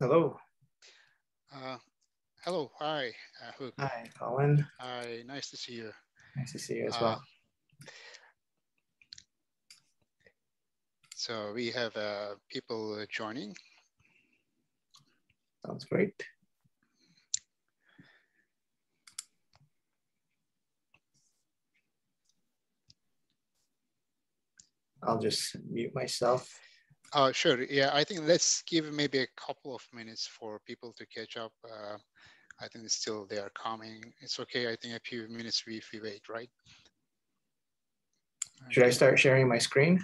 Hello. Uh, hello, hi, uh. Hi, Colin. Hi, nice to see you. Nice to see you as Uh, well. So we have uh, people joining. Sounds great. I'll just mute myself. Oh, sure. Yeah, I think let's give maybe a couple of minutes for people to catch up. Uh, I think it's still they are coming. It's okay. I think a few minutes we, if we wait, right? Should I start sharing my screen?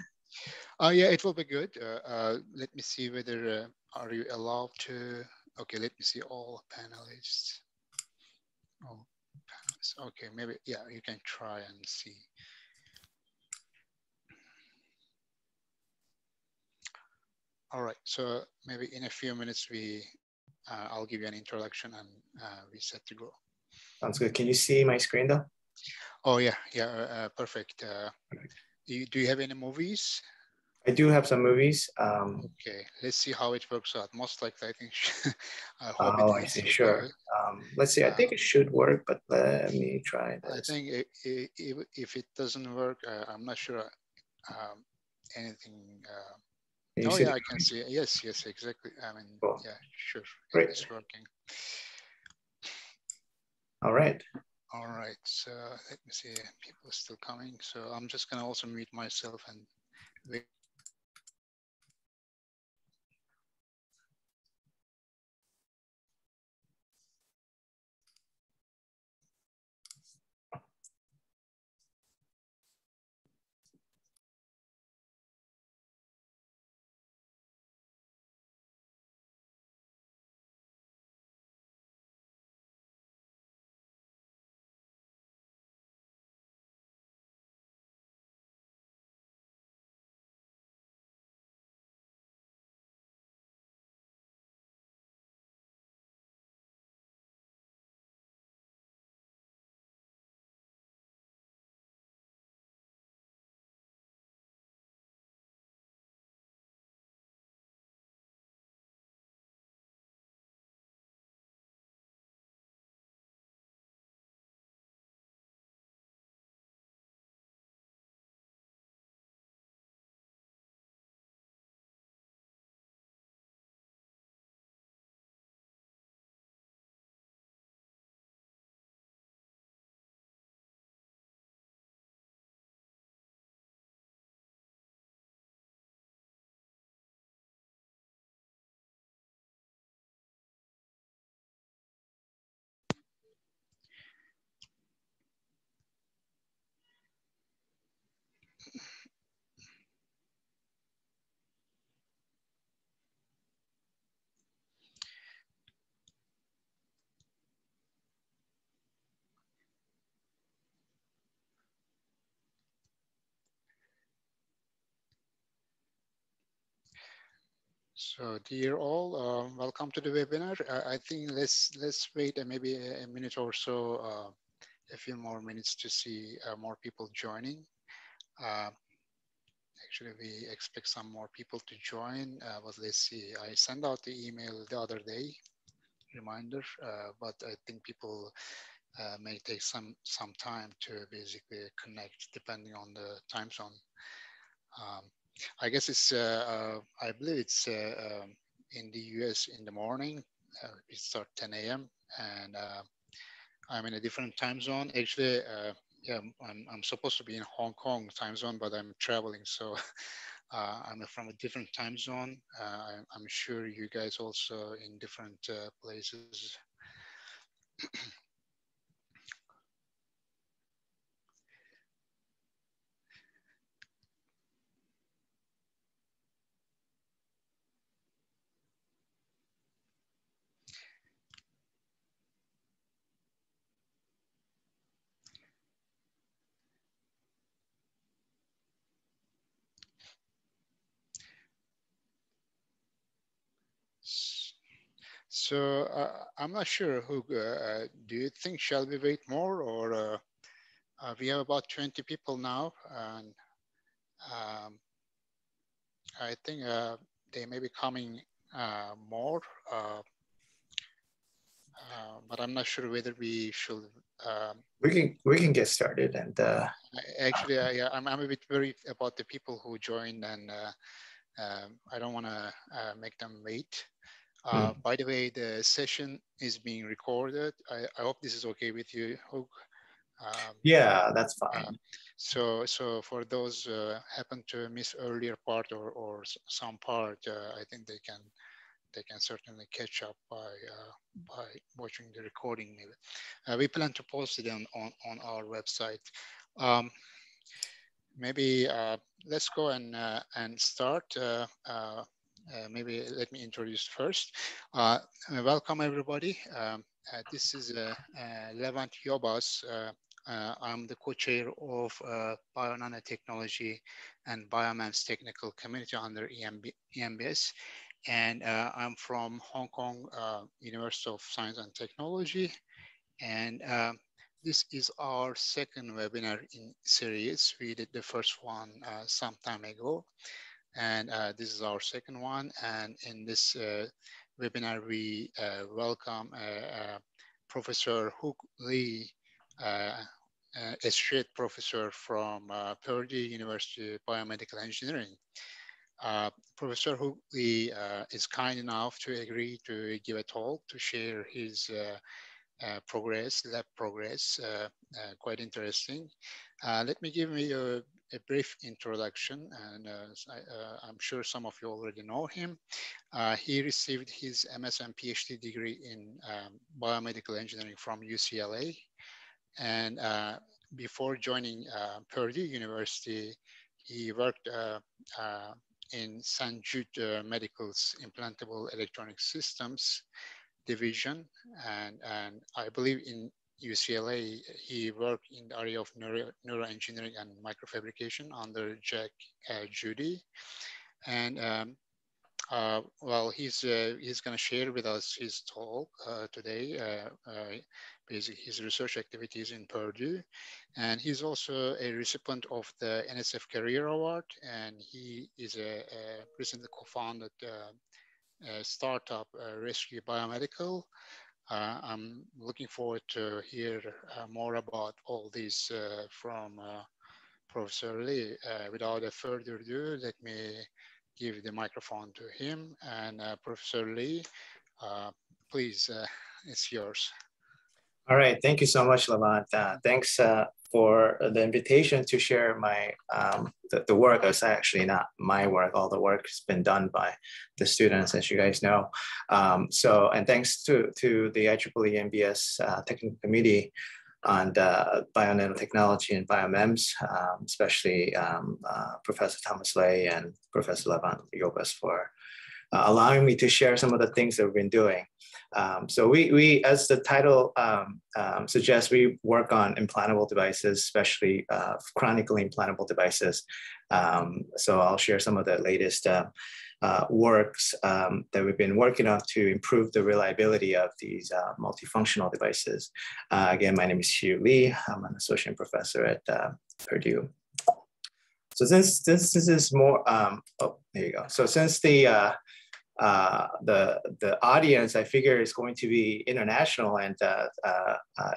Uh, yeah, it will be good. Uh, uh, let me see whether uh, are you allowed to. Okay, let me see all panelists. All panelists. Okay, maybe yeah, you can try and see. All right, so maybe in a few minutes we, uh, I'll give you an introduction and uh, we set to go. Sounds good. Can you see my screen though? Oh yeah, yeah, uh, uh, perfect. Uh, Perfect. do you do you have any movies? I do have some movies. Um, Okay, let's see how it works out. Most likely, I think. I hope oh, I see. Sure. Um, let's see. I think it should work, but let me try I this. think i- i- if, if it doesn't work, uh, I'm not sure um, anything. You oh yeah, I can see. it. Yes, yes, exactly. I mean, Cool. yeah, sure, Great. it's working. All right. All right, so let me see. People are still coming, so I'm just gonna also mute myself and wait. So dear all, uh, welcome to the webinar. Uh, I think let's let's wait uh, maybe a, a minute or so, uh, a few more minutes to see uh, more people joining. Uh, actually, we expect some more people to join, uh, but let's see. I sent out the email the other day, reminder, uh, but I think people uh, may take some some time to basically connect depending on the time zone. Um, I guess it's, uh, uh, I believe it's um, in the US in the morning. Uh, it starts 10 a.m. and I'm in a different time zone. Actually, yeah, I'm, I'm supposed to be in Hong Kong time zone, but I'm traveling. So uh, I'm from a different time zone. Uh, I'm, sure you guys also in different uh, places. So uh, I'm not sure who, uh, do you think shall we wait more or uh, uh, we have about 20 people now and um, I think uh, they may be coming more. but I'm not sure whether we should. Um, we can we can get started and. Actually, I, I'm I'm a bit worried about the people who joined, and um, I don't want to make them wait. Uh, mm. By the way, the session is being recorded. I, I hope this is okay with you, Hugh. Um, yeah, that's fine. Uh, so, so for those uh, happen to miss earlier part or, or some part, uh, I think they can they can certainly catch up by uh, by watching the recording. Maybe uh, we plan to post it on on, on our website. Um, maybe uh, let's go and and start. Maybe let me introduce first. welcome everybody. Um, this is Levent Yobas, uh, I'm the co-chair of uh, Bionanotechnology and BioMEMS Technical Community under EMB, EMBS. And uh, I'm from Hong Kong uh, University of Science and Technology. And uh, this is our second webinar in series. We did the first one uh, some time ago. And this is our second one. And in this webinar, we welcome Professor Hugh Lee, uh, uh, associate professor from uh, Purdue University of Biomedical Engineering. Uh, professor Hugh Lee is kind enough to agree to give a talk to share his uh, progress, lab progress, uh, uh, quite interesting. let me give me a, brief introduction, and I, am sure some of you already know him. he received his MS and PhD degree in um, biomedical engineering from UCLA and uh, before joining uh, Purdue University, he worked uh, uh in St. Jude Medical's implantable electronic systems division. And, and I believe in UCLA, he worked in the area of neuro, neuroengineering and microfabrication under Jack uh, Judy. And um, uh, well, he's uh, he's going to share with us his talk uh, today, uh, basically his research activities in Purdue, and he's also a recipient of the NSF Career Award, and he is a, a recently co-founded uh, startup Rescue Biomedical. I'm looking forward to hear more about all this from Professor Lee. without a further ado, let me give the microphone to him. And uh, Professor Lee, uh, please, uh, it's yours. All right, thank you so much, Levent. Uh, thanks uh, for the invitation to share my um, the, the, work. It's actually not my work. All the work has been done by the students, as you guys know. Um, so, and thanks to to the IEEE MBS uh, Technical Committee on uh, bionanotechnology and biomems, um, especially um, uh, Professor Thomas Lay and Professor Levent Yobas for uh, allowing me to share some of the things that we've been doing. Um, so we, we, as the title um, um, suggests, we work on implantable devices, especially uh, chronically implantable devices. Um, so I'll share some of the latest uh, uh, works um, that we've been working on to improve the reliability of these uh, multifunctional devices. Uh, again, my name is Hugh Lee. I'm an associate professor at uh, Purdue. So since, since this is more, um, oh, there you go. So since the, uh, uh, the, the audience, I figure is going to be international and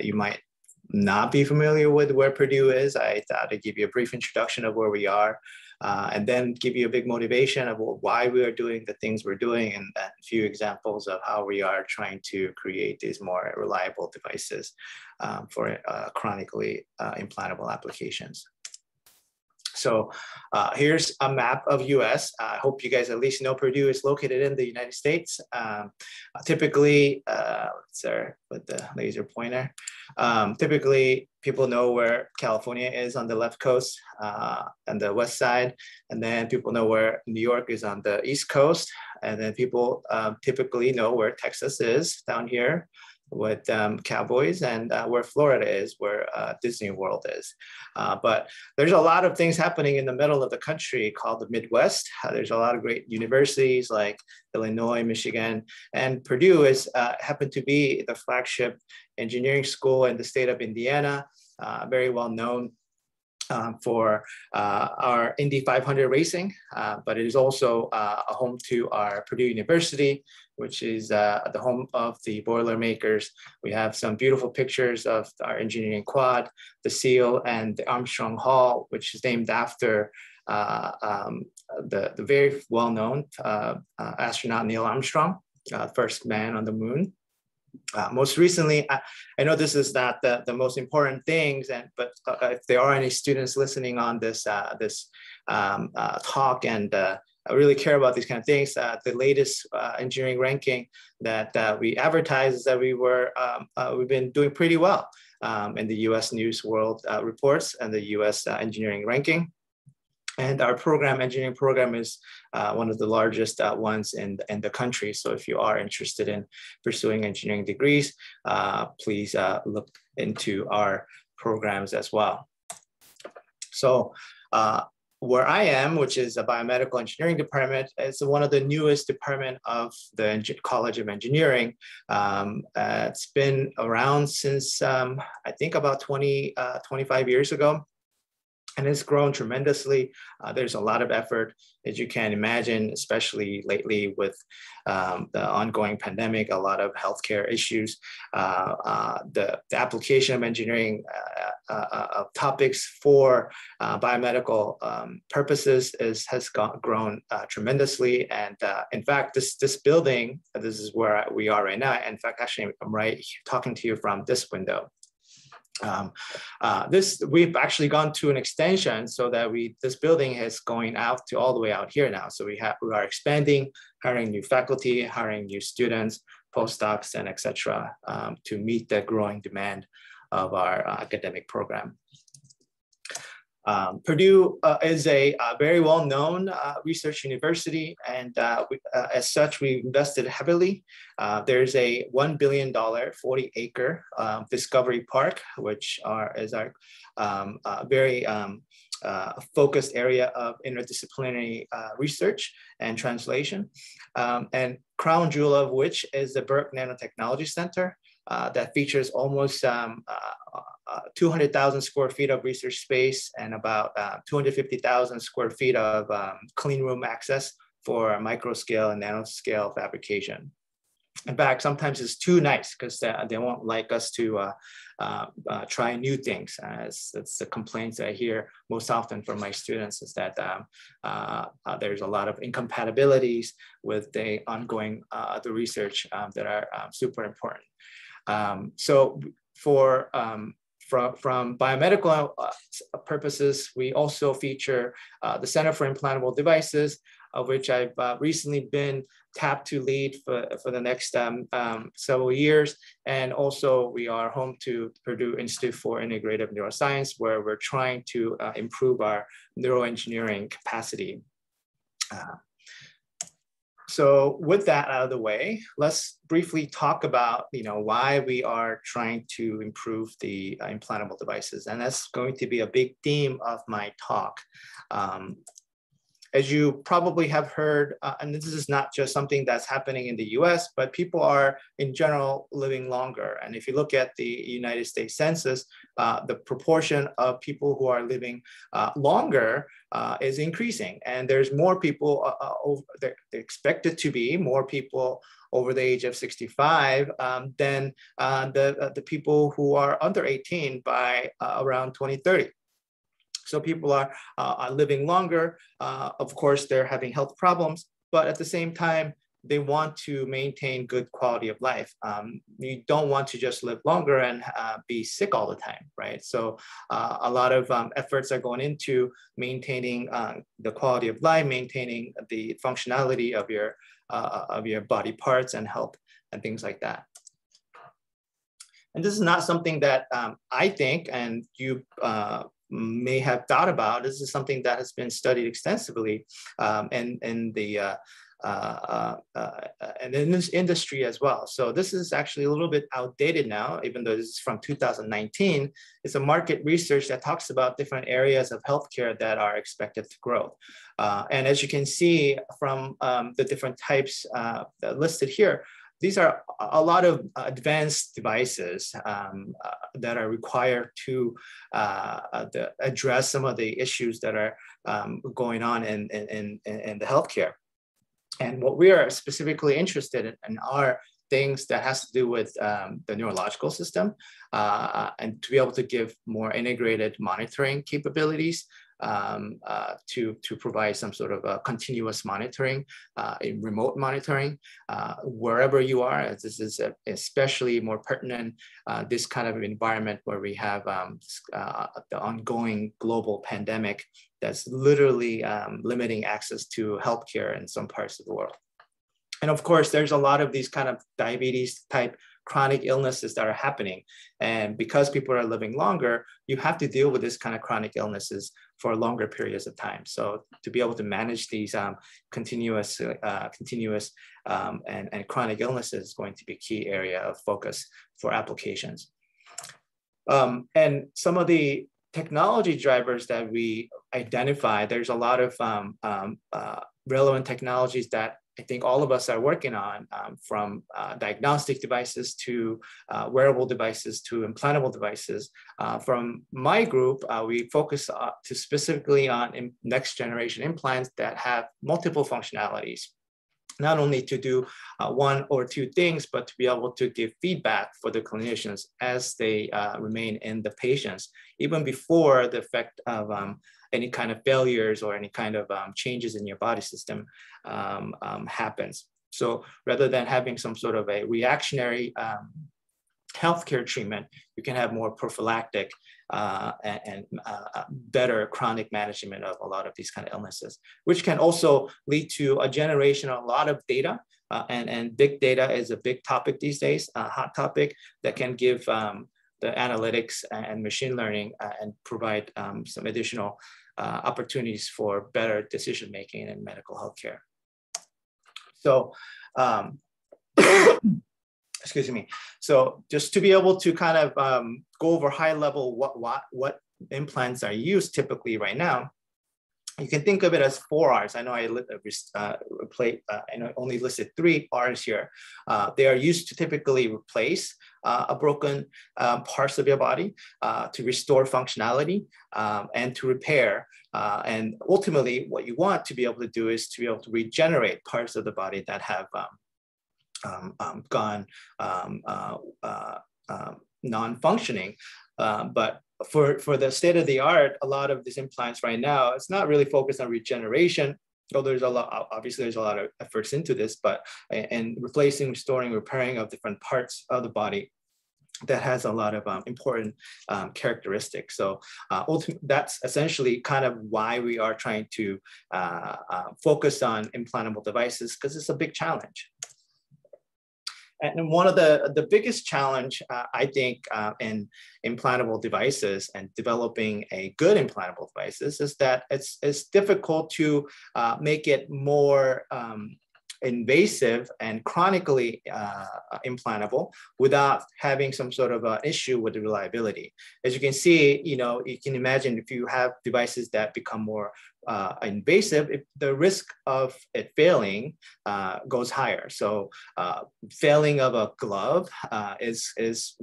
you might not be familiar with where Purdue is, I thought I'd give you a brief introduction of where we are uh, and then give you a big motivation of why we are doing the things we're doing and, a few examples of how we are trying to create these more reliable devices um, for uh, chronically uh, implantable applications. So uh, here's a map of US. I hope you guys at least know Purdue is located in the United States. Um, typically, uh, there with the laser pointer? Um, typically, people know where California is on the left coast uh, and the west side. And then people know where New York is on the east coast. And then people um, typically know where Texas is down here with um, Cowboys and uh, where Florida is, where uh, Disney World is. Uh, but there's a lot of things happening in the middle of the country called the Midwest. Uh, there's a lot of great universities like Illinois, Michigan, and Purdue is uh, happened to be the flagship engineering school in the state of Indiana, uh, very well known um, for uh, our Indy 500 racing, uh, but it is also uh, a home to our Purdue University, which is uh, the home of the Boilermakers. We have some beautiful pictures of our engineering quad, the SEAL, and the Armstrong Hall, which is named after uh, um, the, the very well-known uh, astronaut Neil Armstrong, first man on the moon. Uh, most recently, I, I, know this is not the, the most important things, and but uh, if there are any students listening on this uh, this um, uh, talk and uh, really care about these kind of things, uh, the latest engineering ranking that we advertise is that we were um, we've been doing pretty well um, in the U.S. News World reports and the U.S. engineering ranking. And our program, engineering program, is uh, one of the largest uh, ones in, in the country. So if you are interested in pursuing engineering degrees, uh, please uh, look into our programs as well. So uh, where I am, which is a biomedical engineering department, it's one of the newest department of the College of Engineering. Um, uh, it's been around since um, I think about 20, 25 years ago and it's grown tremendously. Uh, there's a lot of effort, as you can imagine, especially lately with um, the ongoing pandemic, a lot of healthcare issues. Uh, uh, the, the, application of engineering uh, uh, uh, of topics for biomedical um, purposes is, has gone, grown tremendously. And in fact, this, this building, this is where we are right now. In fact, actually, I'm right talking to you from this window. Um, uh, this we've actually gone to an extension so that we this building is going out to all the way out here now. So we have we are expanding, hiring new faculty, hiring new students, postdocs, and etc. Um, to meet the growing demand of our uh, academic program. Um, Purdue uh, is a, a, very well-known uh, research university, and uh, we, uh, as such, we invested heavily. Uh, there's a $1 billion 40-acre um, Discovery Park, which are, is our um, uh, very um, focused area of interdisciplinary research and translation. Um, and crown jewel of which is the Birck Nanotechnology Center, uh, that features almost um, uh, uh, 200,000 square feet of research space and about uh, 250,000 square feet of um, clean room access for micro scale and nanoscale fabrication. In fact, sometimes it's too nice because they won't like us to uh, uh, uh, try new things. That's the complaints I hear most often from my students is that um, there's a lot of incompatibilities with the ongoing the research um, that are um, super important. Um, so for um, from, from biomedical uh, purposes, we also feature uh, the Center for Implantable Devices, of which I've uh, recently been tapped to lead for, for the next um, um, several years. And also we are home to Purdue Institute for Integrative Neuroscience, where we're trying to uh, improve our neuroengineering capacity. Uh, so with that out of the way, let's briefly talk about you know why we are trying to improve the uh, implantable devices, and that's going to be a big theme of my talk. Um, as you probably have heard, uh, and this is not just something that's happening in the US, but people are in general living longer. And if you look at the United States Census, uh, the proportion of people who are living uh, longer uh, is increasing. And there's more people, uh, uh, over, they're expected to be more people over the age of 65 um, than the, the people who are under 18 by around 2030. So people are, uh, are living longer. Uh, of course, they're having health problems, but at the same time, they want to maintain good quality of life. Um, you don't want to just live longer and uh, be sick all the time, right? So uh, a lot of um, efforts are going into maintaining uh, the quality of life, maintaining the functionality of your uh, of your body parts and health and things like that. And this is not something that um, I think and you uh, may have thought about. This is something that has been studied extensively um, in, in the uh, uh, uh, and in this industry as well. So this is actually a little bit outdated now, even though this is from 2019. It's a market research that talks about different areas of healthcare that are expected to grow. Uh, and as you can see from um, the different types uh, listed here, these are a lot of advanced devices um, uh, that are required to uh, the, address some of the issues that are um, going on in, in, in, in, the healthcare. And what we are specifically interested in, in are things that has to do with um, the neurological system uh, and to be able to give more integrated monitoring capabilities um, uh, to, to provide some sort of continuous monitoring, uh, remote monitoring, uh, wherever you are. This is especially more pertinent, uh, this kind of environment where we have um, the ongoing global pandemic that's literally um, limiting access to healthcare in some parts of the world. And of course, there's a lot of these kind of diabetes type chronic illnesses that are happening. And because people are living longer, you have to deal with this kind of chronic illnesses for longer periods of time. So to be able to manage these um, continuous, uh, continuous um, and, and chronic illnesses is going to be a key area of focus for applications. Um, and some of the technology drivers that we identify, there's a lot of um, um, uh, relevant technologies that I think all of us are working on um, from uh, diagnostic devices to uh, wearable devices to implantable devices. Uh, from my group, uh, we focus uh, to specifically on next generation implants that have multiple functionalities not only to do uh, one or two things, but to be able to give feedback for the clinicians as they uh, remain in the patients, even before the effect of um, any kind of failures or any kind of um, changes in your body system um, um, happens. So rather than having some sort of a reactionary um, healthcare treatment, you can have more prophylactic uh, and, and uh, better chronic management of a lot of these kind of illnesses, which can also lead to a generation of a lot of data. Uh, and, and big data is a big topic these days, a hot topic that can give um, the analytics and machine learning uh, and provide um, some additional uh, opportunities for better decision making in medical healthcare. So, um, excuse me. So just to be able to kind of um, go over high level what, what, what implants are used typically right now, you can think of it as four R's. I know I uh, replay, uh, I know only listed three R's here. Uh, they are used to typically replace uh, a broken um, parts of your body, uh, to restore functionality, um, and to repair. Uh, and ultimately, what you want to be able to do is to be able to regenerate parts of the body that have um, um, um gone um, non-functioning. but for, for the state of the art, a lot of these implants right now, it's not really focused on regeneration. So there's a lot, obviously there's a lot of efforts into this, but, and replacing, restoring, repairing of different parts of the body that has a lot of um, important um, characteristics. So uh, that's essentially kind of why we are trying to uh, uh, focus on implantable devices because it's a big challenge. And one of the, the biggest challenge, uh, I think, uh, in implantable devices and developing a good implantable devices is that it's, it's difficult to uh, make it more um, invasive and chronically uh, implantable without having some sort of uh, issue with the reliability. As you can see, you know, you can imagine if you have devices that become more uh, invasive, if the risk of it failing uh, goes higher. So uh, failing of a glove uh, is, is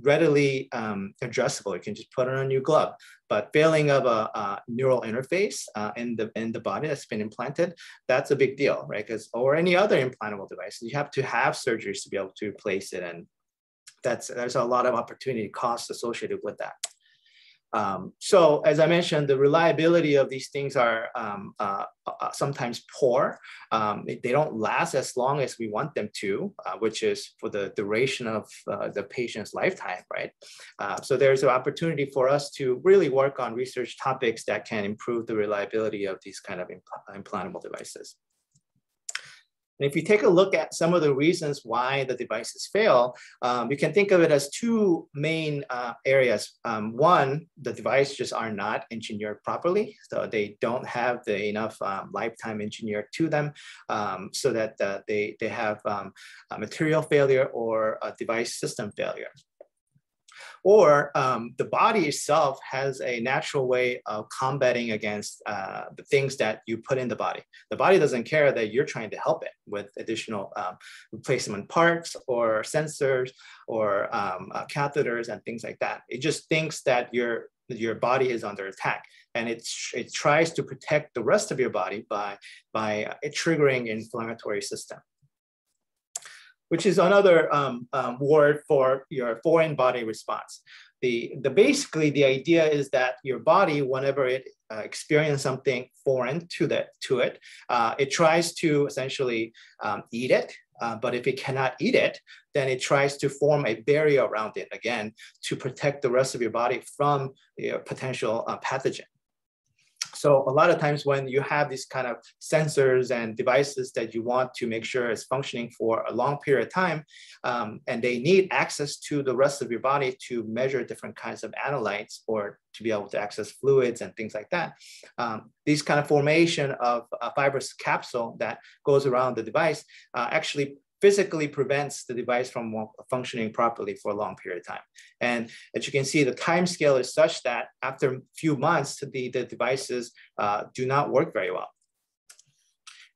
readily um, addressable. You can just put on a new glove. But failing of a, a neural interface uh, in the in the body that's been implanted, that's a big deal, right? Because or any other implantable device, you have to have surgeries to be able to replace it, and that's there's a lot of opportunity costs associated with that. Um, so as I mentioned, the reliability of these things are um, uh, uh, sometimes poor. Um, they don't last as long as we want them to, uh, which is for the duration of uh, the patient's lifetime, right? Uh, so there's an opportunity for us to really work on research topics that can improve the reliability of these kind of impl implantable devices. And if you take a look at some of the reasons why the devices fail, um, you can think of it as two main uh, areas. Um, one, the devices just are not engineered properly. So they don't have the enough um, lifetime engineered to them um, so that uh, they, they have um, material failure or a device system failure. Or um, the body itself has a natural way of combating against uh, the things that you put in the body. The body doesn't care that you're trying to help it with additional um, replacement parts or sensors or um, uh, catheters and things like that. It just thinks that your your body is under attack and it, it tries to protect the rest of your body by, by uh, triggering inflammatory system which is another um, um, word for your foreign body response. The, the basically the idea is that your body, whenever it uh, experiences something foreign to that to it, uh, it tries to essentially um, eat it. Uh, but if it cannot eat it, then it tries to form a barrier around it again to protect the rest of your body from your potential uh, pathogen. So a lot of times when you have these kind of sensors and devices that you want to make sure is functioning for a long period of time, um, and they need access to the rest of your body to measure different kinds of analytes or to be able to access fluids and things like that. Um, these kind of formation of a fibrous capsule that goes around the device uh, actually physically prevents the device from functioning properly for a long period of time. And as you can see, the time scale is such that after a few months, the, the devices uh, do not work very well.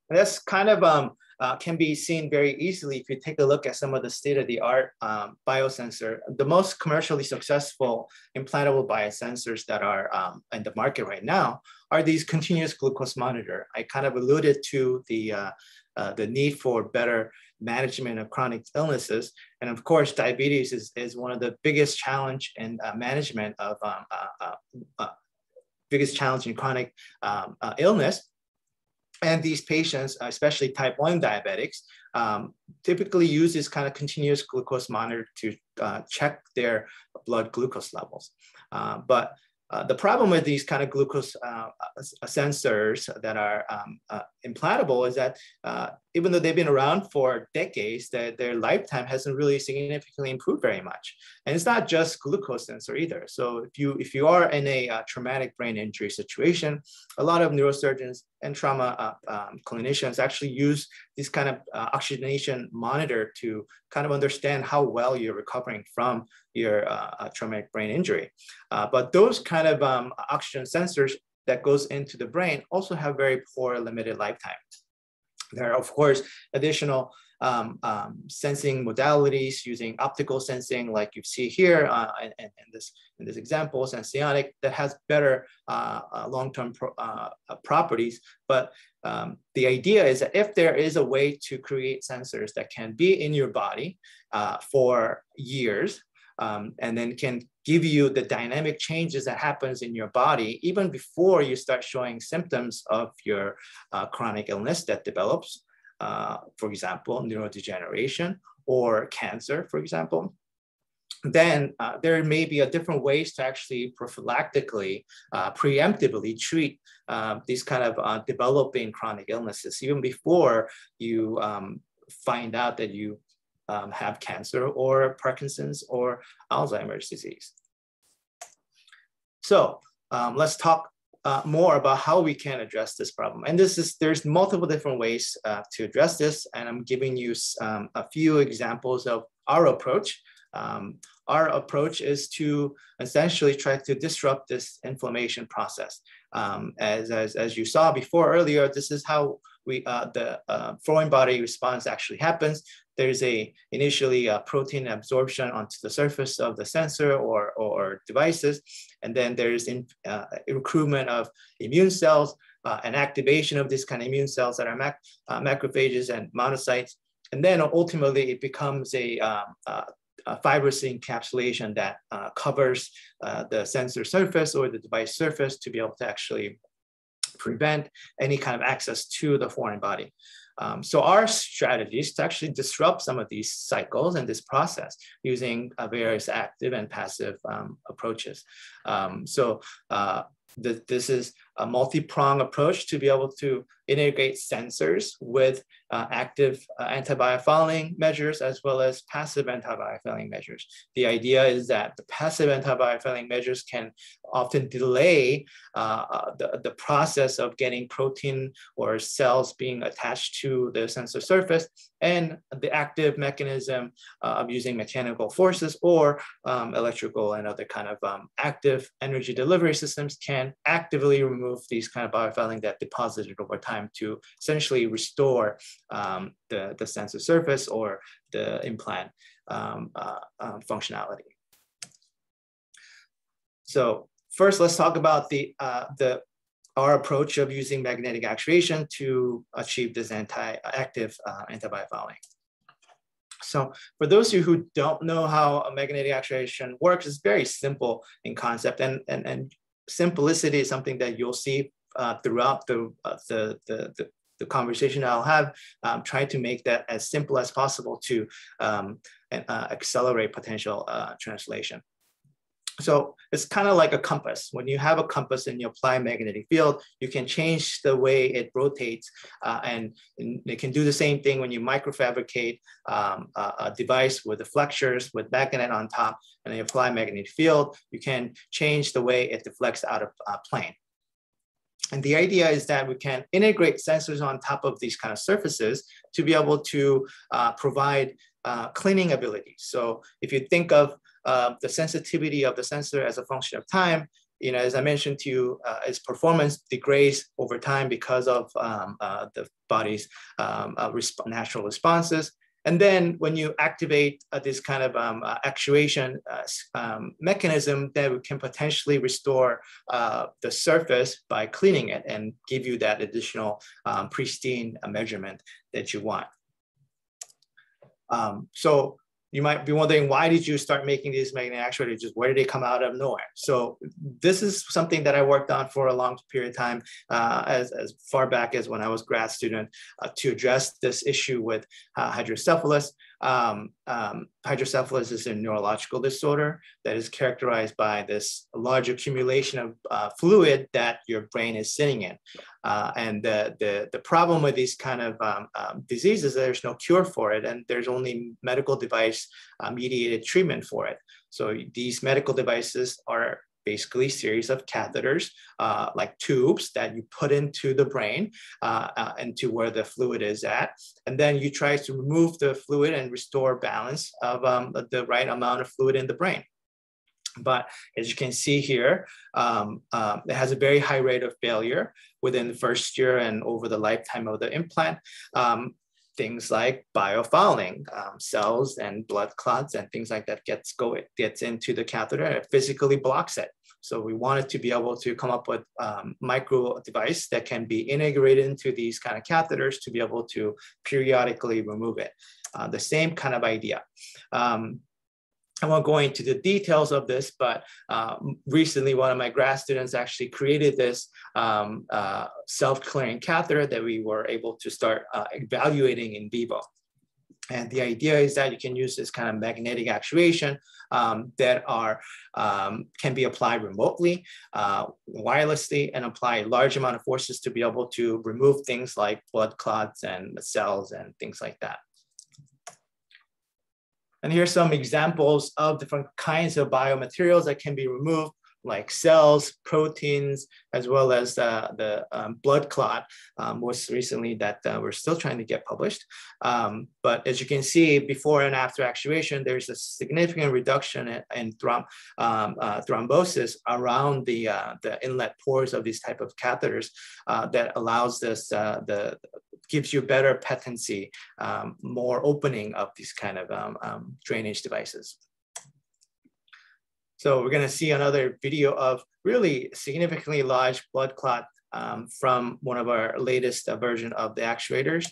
And that's kind of um, uh, can be seen very easily if you take a look at some of the state-of-the-art um, biosensor. The most commercially successful implantable biosensors that are um, in the market right now are these continuous glucose monitor. I kind of alluded to the, uh, uh, the need for better management of chronic illnesses. And of course, diabetes is, is one of the biggest challenge in uh, management of um, uh, uh, uh biggest challenge in chronic um, uh, illness. And these patients, especially type 1 diabetics, um, typically use this kind of continuous glucose monitor to check their blood glucose levels. but uh, the problem with these kind of glucose uh, sensors that are um, uh, implantable is that even though they've been around for decades, that their lifetime hasn't really significantly improved very much. And it's not just glucose sensor either. So if you if you are in a uh, traumatic brain injury situation, a lot of neurosurgeons and trauma uh, um, clinicians actually use this kind of uh, oxygenation monitor to kind of understand how well you're recovering from your uh, uh, traumatic brain injury. but those kind of um, oxygen sensors that goes into the brain also have very poor limited lifetime. There are, of course, additional um, um, sensing modalities using optical sensing, like you see here uh, in, in, this, in this example, Senseonic, that has better uh, uh, long-term pro uh, uh, properties. But um, the idea is that if there is a way to create sensors that can be in your body uh, for years, um, and then can give you the dynamic changes that happens in your body even before you start showing symptoms of your uh, chronic illness that develops, uh, for example, neurodegeneration or cancer, for example, then uh, there may be a different ways to actually prophylactically, uh, preemptively treat uh, these kind of uh, developing chronic illnesses, even before you um, find out that you um, have cancer or Parkinson's or Alzheimer's disease. So um, let's talk uh, more about how we can address this problem. And this is, there's multiple different ways uh, to address this. And I'm giving you um, a few examples of our approach. Um, our approach is to essentially try to disrupt this inflammation process. Um, as, as, as you saw before earlier, this is how we, uh, the uh, foreign body response actually happens there's a initially a protein absorption onto the surface of the sensor or, or devices. And then there's in, uh, recruitment of immune cells uh, and activation of these kind of immune cells that are mac uh, macrophages and monocytes. And then ultimately it becomes a, um, a fibrous encapsulation that uh, covers uh, the sensor surface or the device surface to be able to actually prevent any kind of access to the foreign body. Um, so our strategy is to actually disrupt some of these cycles and this process using uh, various active and passive um, approaches. Um, so uh, th this is a multi-pronged approach to be able to integrate sensors with uh, active uh, antibiofouling measures as well as passive antibiofouling measures. The idea is that the passive antibiofouling measures can often delay uh, uh, the, the process of getting protein or cells being attached to the sensor surface and the active mechanism uh, of using mechanical forces or um, electrical and other kind of um, active energy delivery systems can actively remove these kind of biofouling that deposited over time to essentially restore um, the, the sensor surface or the implant um, uh, uh, functionality. So first, let's talk about the, uh, the our approach of using magnetic actuation to achieve this anti-active uh, antibiofouling. So for those of you who don't know how a magnetic actuation works, it's very simple in concept and, and, and simplicity is something that you'll see uh, throughout the, uh, the, the, the, the, conversation I'll have, um, trying to make that as simple as possible to um, uh, accelerate potential uh, translation. So it's kind of like a compass. When you have a compass and you apply magnetic field, you can change the way it rotates uh, and, and it can do the same thing when you microfabricate um, a, a, device with the flexures with magnet on top and you apply magnetic field, you can change the way it deflects out of uh, plane. And the idea is that we can integrate sensors on top of these kind of surfaces to be able to uh, provide uh, cleaning abilities. So if you think of uh, the sensitivity of the sensor as a function of time, you know, as I mentioned to you, uh, its performance degrades over time because of um, uh, the body's um, uh, resp natural responses. And then when you activate uh, this kind of um, uh, actuation um, mechanism, then we can potentially restore the surface by cleaning it and give you that additional um, pristine measurement that you want. Um, so you might be wondering why did you start making these magnetic actuators? Just where did they come out of? Nowhere. So this is something that i worked on for a long period of time uh, as, as far back as when i was grad student uh, to address this issue with uh, hydrocephalus um, um, hydrocephalus is a neurological disorder that is characterized by this large accumulation of uh, fluid that your brain is sitting in. Uh, and the, the, the problem with these kind of um, um, diseases, there's no cure for it, and there's only medical device uh, mediated treatment for it. So these medical devices are basically series of catheters, uh, like tubes that you put into the brain, uh, uh, into where the fluid is at. And then you try to remove the fluid and restore balance of um, the right amount of fluid in the brain. But as you can see here, um, um, it has a very high rate of failure within the first year and over the lifetime of the implant. Um, things like biofouling, um, cells and blood clots and things like that gets go gets into the catheter and it physically blocks it. So we wanted to be able to come up with um, micro device that can be integrated into these kind of catheters to be able to periodically remove it. Uh, the same kind of idea. Um, I won't go into the details of this, but uh, recently one of my grad students actually created this um, uh, self-clearing catheter that we were able to start uh, evaluating in vivo. And the idea is that you can use this kind of magnetic actuation um, that are um, can be applied remotely, uh, wirelessly, and apply a large amount of forces to be able to remove things like blood clots and cells and things like that. And here's some examples of different kinds of biomaterials that can be removed like cells, proteins, as well as uh, the um, blood clot, um, most recently that uh, we're still trying to get published. Um, but as you can see, before and after actuation, there's a significant reduction in, in throm um, uh, thrombosis around the, uh, the inlet pores of these type of catheters uh, that allows this, uh, the, gives you better patency, um, more opening of these kind of um, drainage devices. So we're gonna see another video of really significantly large blood clot um, from one of our latest uh, version of the actuators.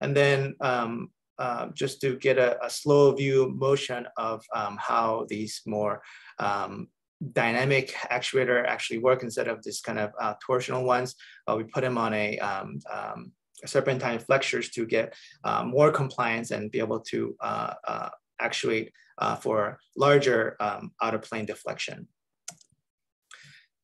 And then um, uh, just to get a, a, slow view motion of um, how these more um, dynamic actuator actually work instead of this kind of uh, torsional ones. Uh, we put them on a um, um, serpentine flexures to get more compliance and be able to uh, uh, actuate uh, for larger um, out of plane deflection.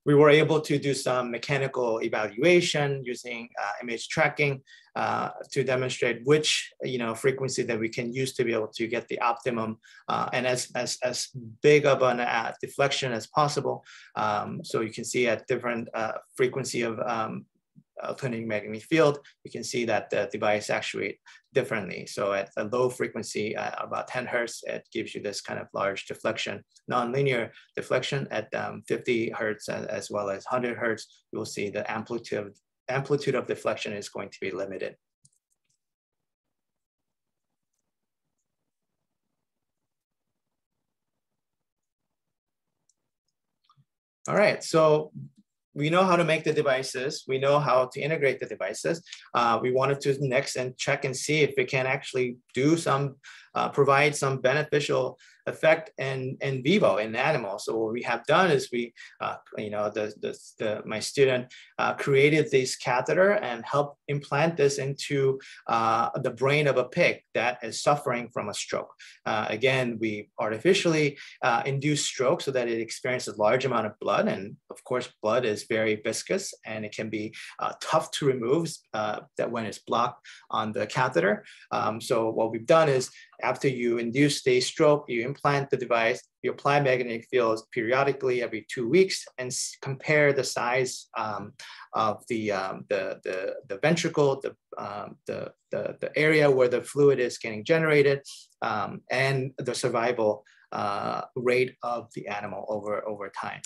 we were able to do some mechanical evaluation using uh, image tracking uh, to demonstrate which you know frequency that we can use to be able to get the optimum uh, and as, as, as big of an uh, deflection as possible. Um, so you can see at different uh, frequency of um, alternating magnetic field, you can see that the device actuate differently. So at a low frequency, uh, about 10 hertz, it gives you this kind of large deflection. Nonlinear deflection at um, 50 hertz as, as well as 100 hertz, you'll see the amplitude, amplitude of deflection is going to be limited. All right, so we know how to make the devices. We know how to integrate the devices. Uh, we wanted to next and check and see if we can actually do some, uh, provide some beneficial effect in, in vivo in animals. So what we have done is we, uh, you know, the, the, the, my student uh, created this catheter and helped implant this into uh, the brain of a pig that is suffering from a stroke. Uh, again, we artificially uh, induce stroke so that it experiences a large amount of blood. And of course, blood is very viscous and it can be uh, tough to remove that when it's blocked on the catheter. Um, so what we've done is after you induce the stroke, you implant the device, you apply magnetic fields periodically every two weeks and compare the size um, of the, um, the, the, the, ventricle, the, um, the, the, the, area where the fluid is getting generated, um, and the survival uh, rate of the animal over, over time.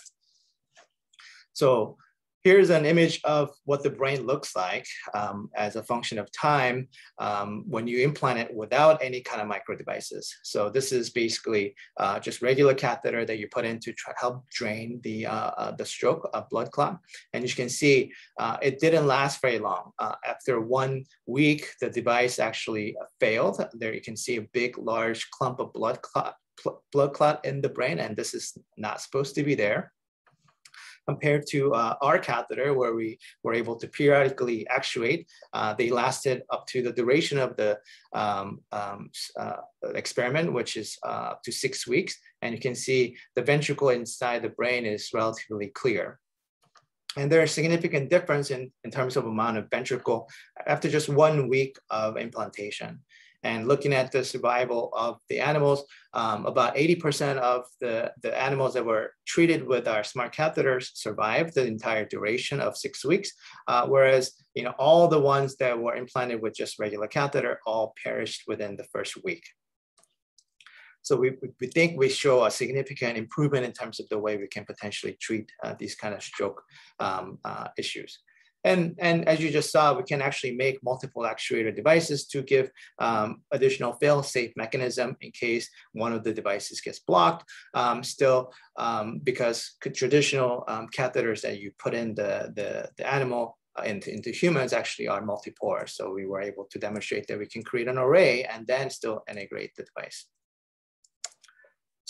So Here's an image of what the brain looks like um, as a function of time um, when you implant it without any kind of micro devices. So this is basically uh, just regular catheter that you put in to try, help drain the, uh, uh, the stroke of blood clot. And you can see uh, it didn't last very long. Uh, after one week, the device actually failed. There you can see a big, large clump of blood clot, blood clot in the brain, and this is not supposed to be there compared to uh, our catheter where we were able to periodically actuate. Uh, they lasted up to the duration of the um, um, uh, experiment, which is uh, up to six weeks. And you can see the ventricle inside the brain is relatively clear. And there are significant difference in, in terms of amount of ventricle after just one week of implantation. And looking at the survival of the animals, um, about 80% of the, the animals that were treated with our smart catheters survived the entire duration of six weeks, uh, whereas you know all the ones that were implanted with just regular catheter all perished within the first week. So we, we think we show a significant improvement in terms of the way we can potentially treat uh, these kind of stroke um, uh, issues. And, and as you just saw, we can actually make multiple actuator devices to give um, additional fail-safe mechanism in case one of the devices gets blocked. Um, still, um, because traditional um, catheters that you put in the, the, the animal uh, into, into humans actually are multi-pore. So we were able to demonstrate that we can create an array and then still integrate the device.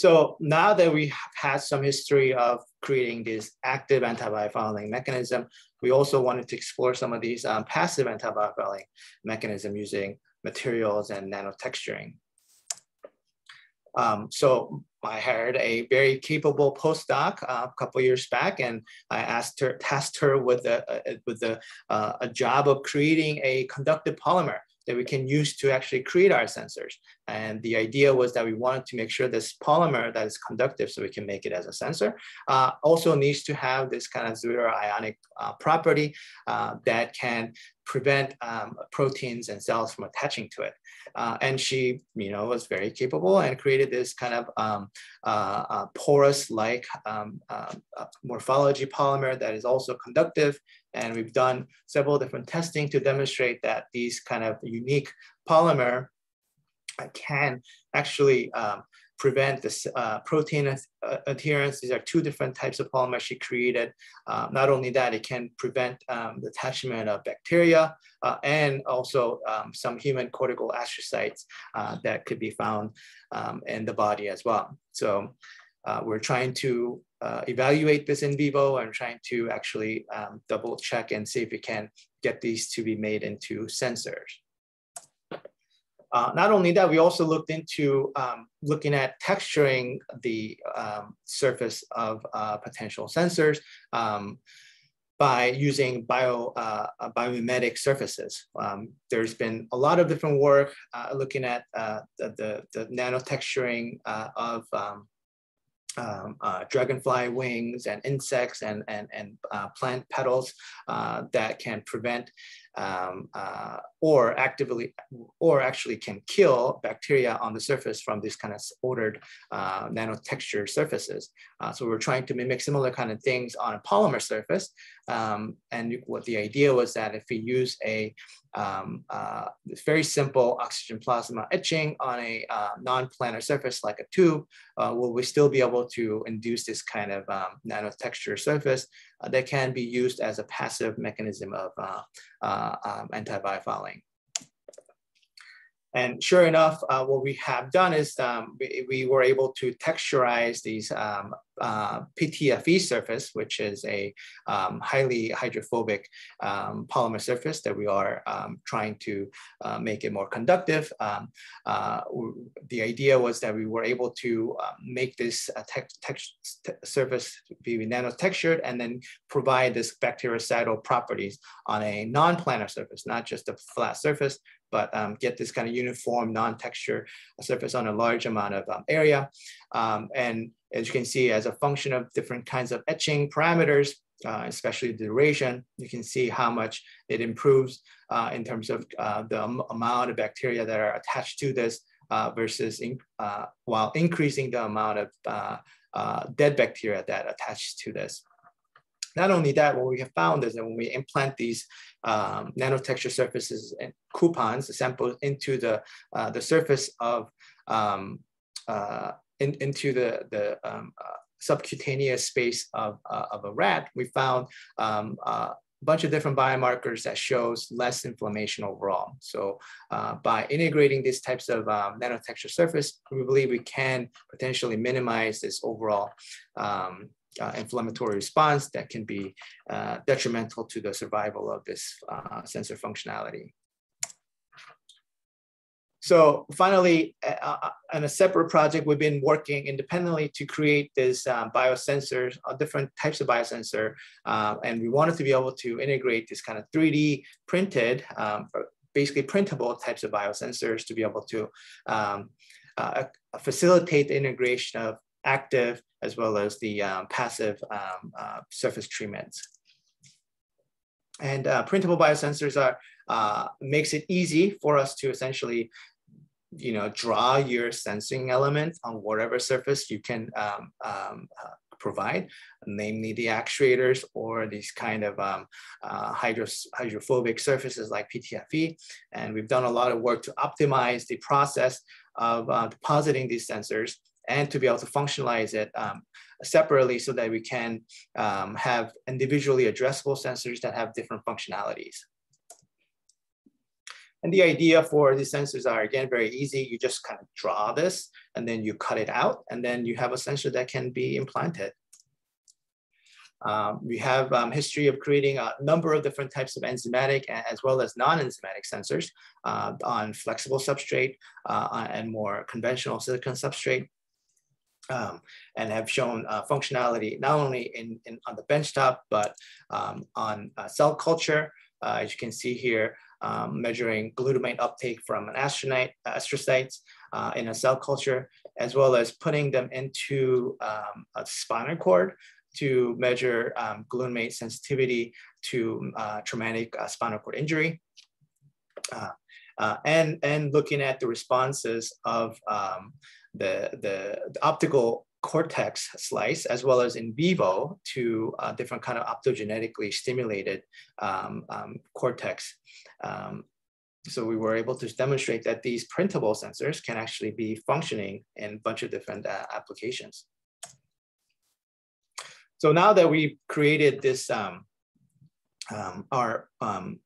So now that we have had some history of creating this active antibody mechanism, we also wanted to explore some of these um, passive antibody mechanism using materials and nanotexturing. Um, so I hired a very capable postdoc uh, a couple years back, and I asked her, tasked her with a with a, uh, a job of creating a conductive polymer that we can use to actually create our sensors. And the idea was that we wanted to make sure this polymer that is conductive so we can make it as a sensor uh, also needs to have this kind of zwitterionic uh, property uh, that can prevent um, proteins and cells from attaching to it. Uh, and she, you know, was very capable and created this kind of um, uh, uh, porous-like um, morphology polymer that is also conductive and we've done several different testing to demonstrate that these kind of unique polymer can actually um, prevent this uh, protein uh, adherence. These are two different types of polymer she created. Uh, not only that, it can prevent um, the attachment of bacteria uh, and also um, some human cortical astrocytes uh, that could be found um, in the body as well. So we're trying to evaluate this in vivo and trying to actually um, double check and see if we can get these to be made into sensors. Uh, not only that, we also looked into um, looking at texturing the um, surface of uh, potential sensors um, by using bio, uh, biomimetic surfaces. Um, there's been a lot of different work uh, looking at uh, the, the, the nanotexturing of um, um, uh, dragonfly wings and insects and, and, and uh, plant petals uh, that can prevent um, uh, or actively or actually can kill bacteria on the surface from these kind of ordered uh, nanotexture surfaces. Uh, so we're trying to mimic similar kind of things on a polymer surface. Um, and what the idea was that if we use a um, uh, very simple oxygen plasma etching on a uh, non-planar surface like a tube, uh, will we still be able to induce this kind of um, nanotexture surface uh, that can be used as a passive mechanism of uh, uh, um, anti-biofouling. And sure enough, uh, what we have done is um, we, we, were able to texturize these um, uh, PTFE surface, which is a um, highly hydrophobic um, polymer surface that we are um, trying to uh, make it more conductive. Um, uh, the idea was that we were able to make this uh, surface be nano-textured and then provide this bactericidal properties on a non-planar surface, not just a flat surface, but um, get this kind of uniform nanotexture surface on a large amount of um, area. Um, and as you can see, as a function of different kinds of etching parameters, uh, especially the duration, you can see how much it improves uh, in terms of uh, the amount of bacteria that are attached to this uh, versus in, uh, while increasing the amount of uh, dead bacteria that attach to this. Not only that, what we have found is that when we implant these um, nanotexture surfaces and coupons, the samples into the, uh, the surface of, um, uh, in, into the, the um, uh, subcutaneous space of, uh, of a rat, we found um, a bunch of different biomarkers that shows less inflammation overall. So uh, by integrating these types of um, nanotexture surface, we believe we can potentially minimize this overall um, uh, inflammatory response that can be uh, detrimental to the survival of this uh, sensor functionality. So finally, uh, uh, on a separate project, we've been working independently to create this uh, biosensors, different types of biosensor. and we wanted to be able to integrate this kind of 3D printed, um, basically printable types of biosensors to be able to um, facilitate the integration of active as well as the um, passive um, uh, surface treatments. And uh, printable biosensors are uh, makes it easy for us to essentially, you know, draw your sensing element on whatever surface you can um, um uh, provide, namely the actuators or these kind of um, uh, hydrophobic surfaces like PTFE. And we've done a lot of work to optimize the process of uh, depositing these sensors and to be able to functionalize it um, separately so that we can um, have individually addressable sensors that have different functionalities. And the idea for these sensors are, again, very easy. You just kind of draw this and then you cut it out and then you have a sensor that can be implanted. Um, we have um, history of creating a number of different types of enzymatic as well as non-enzymatic sensors uh, on flexible substrate uh, and more conventional silicon substrate um, and have shown uh, functionality not only in, in, on the benchtop, but um, on uh, cell culture. Uh, as you can see here, um, measuring glutamate uptake from an astrocyte, astrocytes uh, in a cell culture, as well as putting them into um, a spinal cord to measure um, glutamate sensitivity to uh, traumatic uh, spinal cord injury. and, and looking at the responses of um, the, the, the optical cortex slice as well as in vivo to uh, different kind of optogenetically stimulated um, um, cortex. Um, so we were able to demonstrate that these printable sensors can actually be functioning in a bunch of different uh, applications. So now that we've created this, um, um, our um,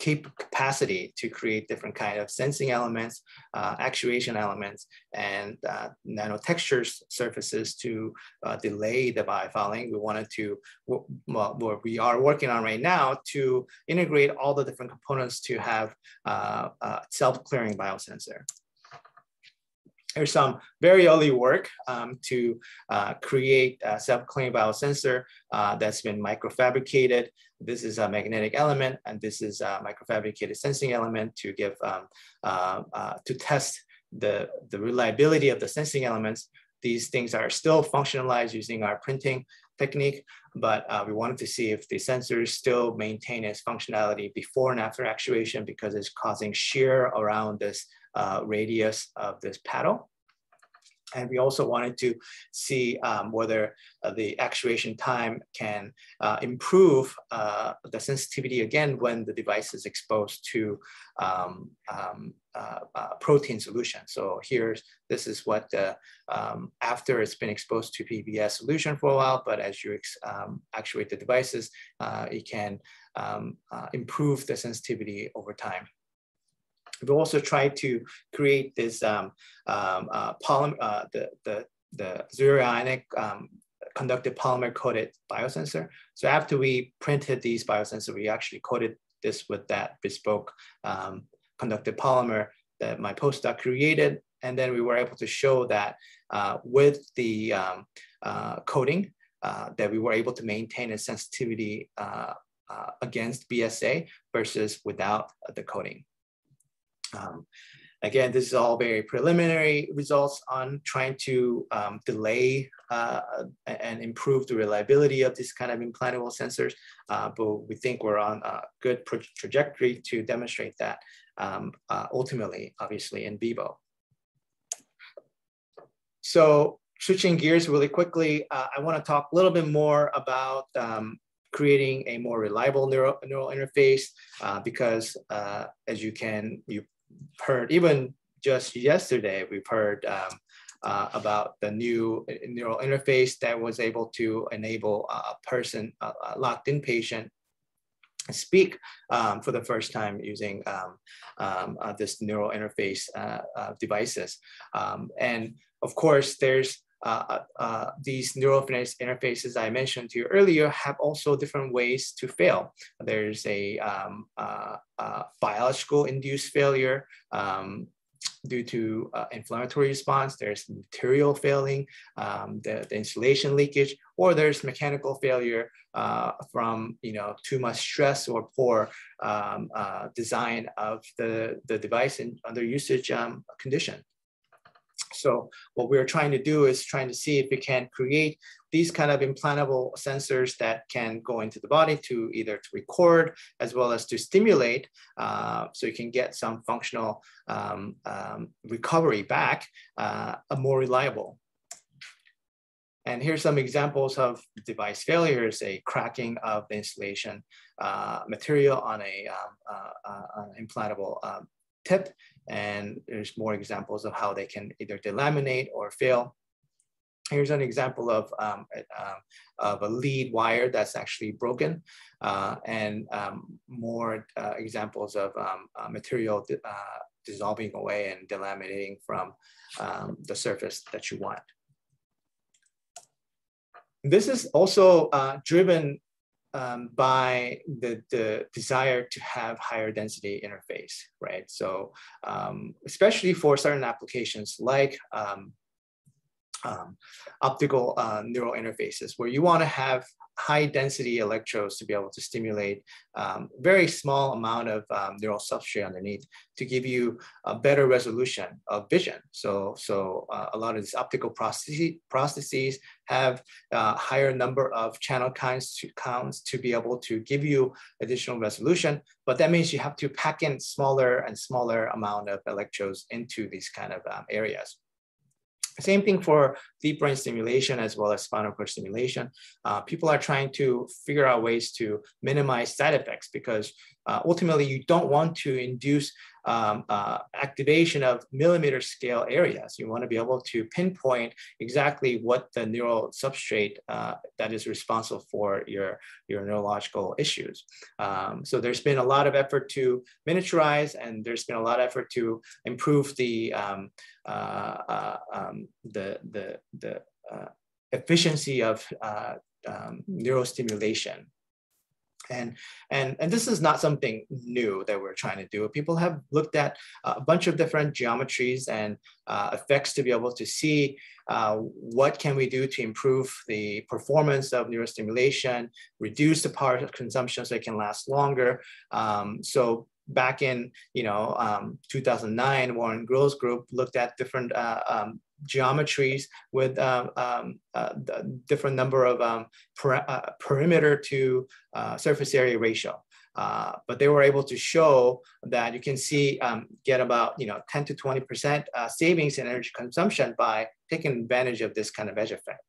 uh, capacity to create different kind of sensing elements, uh, actuation elements, and uh, nanotextures surfaces to uh, delay the biofouling. We wanted to, well, what we are working on right now to integrate all the different components to have uh, self-clearing biosensor. There's some very early work um, to uh, create a self-clearing biosensor uh, that's been microfabricated. This is a magnetic element, and this is a microfabricated sensing element to give um, uh, uh to test the, the reliability of the sensing elements. These things are still functionalized using our printing technique, but uh, we wanted to see if the sensors still maintain its functionality before and after actuation because it's causing shear around this uh, radius of this paddle. And we also wanted to see um, whether uh, the actuation time can uh, improve uh, the sensitivity again when the device is exposed to um, um, uh, uh, protein solution. So here's, this is what, um, after it's been exposed to PBS solution for a while, but as you um, actuate the devices, it can um, improve the sensitivity over time we also tried to create this um, um, uh, polymer, uh, the, the, the zwitterionic um, conductive polymer coated biosensor. So after we printed these biosensors, we actually coated this with that bespoke um, conductive polymer that my postdoc created. And then we were able to show that uh, with the um, uh, coating, uh, that we were able to maintain a sensitivity uh, against BSA versus without the coating. Um, again, this is all very preliminary results on trying to um, delay uh, and improve the reliability of this kind of implantable sensors, uh, but we think we're on a good trajectory to demonstrate that um, uh, ultimately, obviously in vivo. So switching gears really quickly, uh, I wanna talk a little bit more about um, creating a more reliable neural, neural interface uh, because uh, as you can, you heard even just yesterday, we've heard um, uh, about the new neural interface that was able to enable a person, a locked in patient speak um, for the first time using um, um, uh, this neural interface uh, uh, devices. Um, and of course, there's uh, uh, uh, these neural interfaces I mentioned to you earlier have also different ways to fail. There's a um, uh, uh, biological induced failure um, due to inflammatory response, there's material failing, um, the, the, insulation leakage, or there's mechanical failure from you know too much stress or poor um, design of the, the device in, under usage um, condition. So what we're trying to do is trying to see if we can create these kind of implantable sensors that can go into the body to either to record as well as to stimulate uh, so you can get some functional um, um, recovery back uh, more reliable. And here's some examples of device failures, a cracking of the insulation uh, material on a um, uh, uh, implantable um, tip and there's more examples of how they can either delaminate or fail. Here's an example of, um, uh, of a lead wire that's actually broken uh, and um, more uh, examples of um, uh, material uh, dissolving away and delaminating from um, the surface that you want. This is also uh, driven um, by the, the desire to have higher density interface, right? So um, especially for certain applications like um, um optical uh, neural interfaces where you wanna have high density electrodes to be able to stimulate um, very small amount of um, neural substrate underneath to give you a better resolution of vision. So, so uh, a lot of these optical processes, processes have uh, higher number of channel counts to, counts to be able to give you additional resolution, but that means you have to pack in smaller and smaller amount of electrodes into these kind of um, areas. Same thing for deep brain stimulation as well as spinal cord stimulation. Uh, people are trying to figure out ways to minimize side effects because uh, ultimately you don't want to induce um, uh, activation of millimeter scale areas. You want to be able to pinpoint exactly what the neural substrate uh, that is responsible for your, your neurological issues. Um, so there's been a lot of effort to miniaturize and there's been a lot of effort to improve the, um, uh, uh um, the, the, the uh, efficiency of um, neurostimulation. And, and, and this is not something new that we're trying to do. People have looked at a bunch of different geometries and uh, effects to be able to see uh, what can we do to improve the performance of neurostimulation, reduce the power consumption so it can last longer. Um, so back in you know um, 2009, Warren Grill's group looked at different uh, um, geometries with uh, um, uh, different number of um, per, uh, perimeter to uh, surface area ratio. Uh, but they were able to show that you can see um, get about you know 10 to 20 percent savings in energy consumption by taking advantage of this kind of edge effect.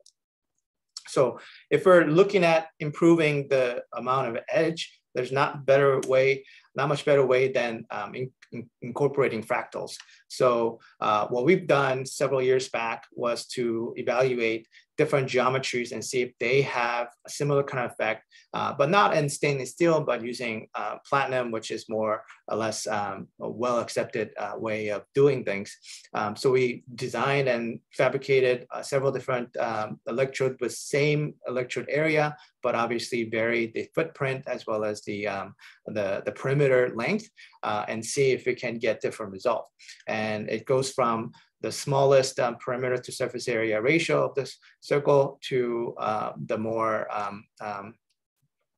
So if we're looking at improving the amount of edge, there's not better way, not much better way than um, in, in incorporating fractals. So uh, what we've done several years back was to evaluate different geometries and see if they have a similar kind of effect, uh, but not in stainless steel, but using uh, platinum, which is more or less um, a well accepted uh, way of doing things. Um, so we designed and fabricated uh, several different um, electrodes with same electrode area, but obviously vary the footprint as well as the, um, the, the perimeter length uh, and see if we can get different results. And it goes from the smallest um, perimeter to surface area ratio of this circle to uh, the more um, um,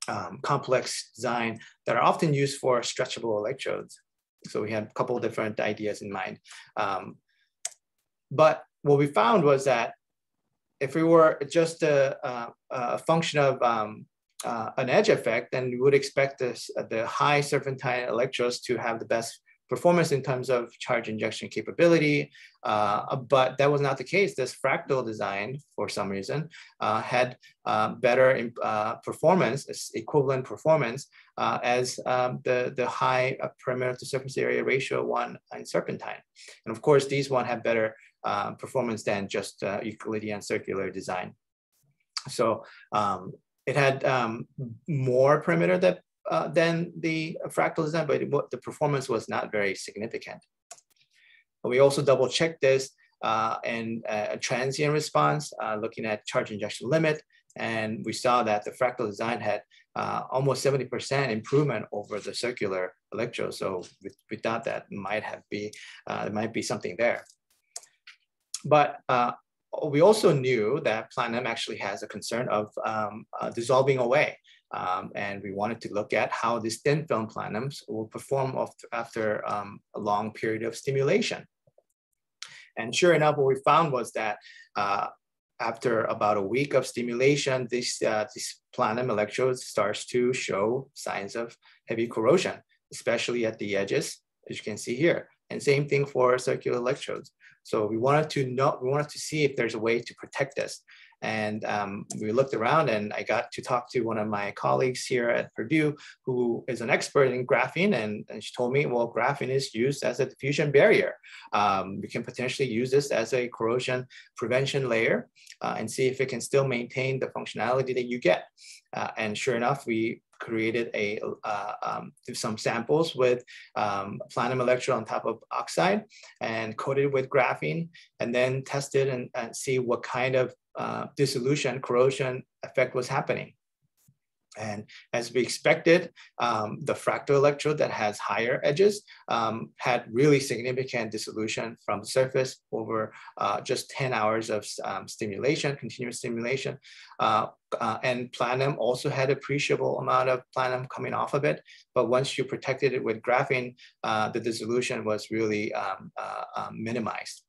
um, complex design that are often used for stretchable electrodes. So we had a couple of different ideas in mind. But what we found was that if we were just a, a, a function of um, uh, an edge effect, then we would expect this, the high serpentine electrodes to have the best performance in terms of charge injection capability, uh, but that was not the case. This fractal design, for some reason, uh, had uh, better uh, performance, equivalent performance, uh, as um, the, the high uh, perimeter to surface area ratio one in serpentine. And of course, these one have better performance than just Euclidean circular design. So um, it had um, more perimeter that uh, than the fractal design, but it, the performance was not very significant. We also double checked this uh, and uh, a transient response, uh, looking at charge injection limit, and we saw that the fractal design had uh, almost 70% improvement over the circular electrode. So we, we thought that might have be, uh, there might be something there. But we also knew that platinum actually has a concern of um, dissolving away. Um, and we wanted to look at how these thin film platinums will perform after um, a long period of stimulation. And sure enough, what we found was that uh, after about a week of stimulation, this, uh, this platinum electrodes starts to show signs of heavy corrosion, especially at the edges, as you can see here. And same thing for circular electrodes. So we wanted to know, we wanted to see if there's a way to protect this. And um, we looked around and I got to talk to one of my colleagues here at Purdue who is an expert in graphene. And, and she told me, well, graphene is used as a diffusion barrier. Um, we can potentially use this as a corrosion prevention layer uh, and see if it can still maintain the functionality that you get. Uh, and sure enough, we created a uh, um, some samples with um, platinum electrode on top of oxide and coated with graphene and then tested and, and see what kind of uh, dissolution, corrosion effect was happening. And as we expected, um, the fractal electrode that has higher edges um, had really significant dissolution from the surface over uh, just 10 hours of um, stimulation, continuous stimulation. Uh, uh, and platinum also had appreciable amount of platinum coming off of it. But once you protected it with graphene, uh, the dissolution was really um, uh, um, minimized.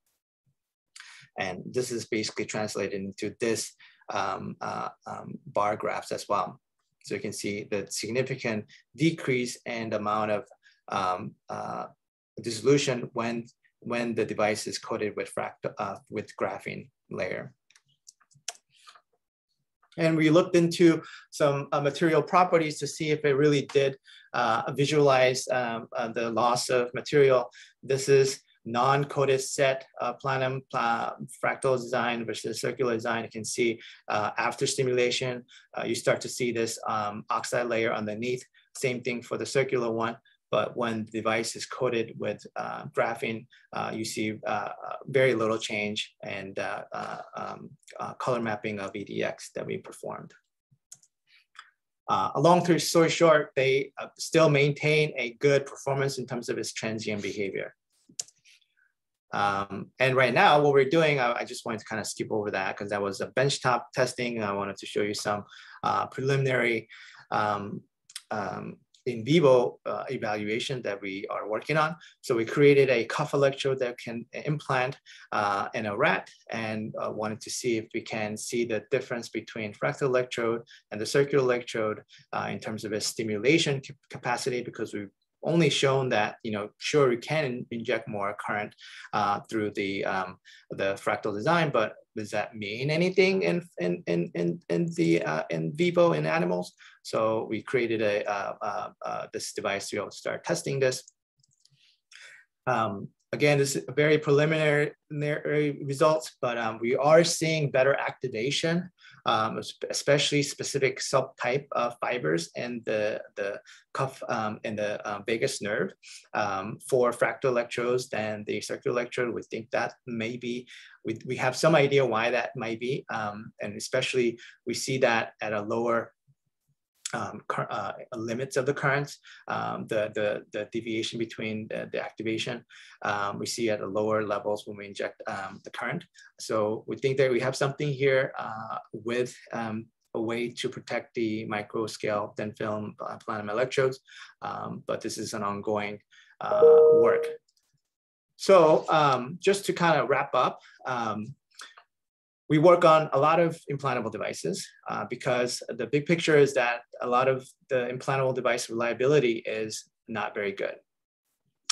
And this is basically translated into this um, uh, um, bar graphs as well. So you can see the significant decrease in the amount of um, uh, dissolution when, when the device is coated with, uh, with graphene layer. And we looked into some uh, material properties to see if it really did uh, visualize um, uh, the loss of material. This is non-coated set uh, platinum uh, fractal design versus circular design. You can see uh, after stimulation, uh, you start to see this um, oxide layer underneath. Same thing for the circular one. But when the device is coated with uh, graphene, uh, you see very little change and um, color mapping of EDX that we performed. Uh, a long story short, they uh, still maintain a good performance in terms of its transient behavior. Um, and right now, what we're doing, I, I, just wanted to kind of skip over that because that was a benchtop testing. And I wanted to show you some uh, preliminary um, um, in vivo uh, evaluation that we are working on. So we created a cuff electrode that can implant uh, in a rat and uh, wanted to see if we can see the difference between fractal electrode and the circular electrode uh, in terms of its stimulation capacity because we've only shown that, you know, sure, we can inject more current uh, through the, um, the fractal design, but does that mean anything in, in, in, in, in the uh, in vivo in animals? So we created a, uh, uh, uh this device to start testing this. Um, again, this is a very preliminary results, but um, we are seeing better activation um, especially specific subtype of fibers in the, the cuff um, in the uh, vagus nerve um, for fractal electrodes than the circular electrode. We think that maybe we, we have some idea why that might be. Um, and especially we see that at a lower um, uh, limits of the currents, um, the, the, the deviation between the, the activation um, we see at the lower levels when we inject um, the current. So we think that we have something here uh, with um, a way to protect the micro scale thin film uh, platinum electrodes, um, but this is an ongoing uh, work. So just to kind of wrap up, we work on a lot of implantable devices uh, because the big picture is that a lot of the implantable device reliability is not very good.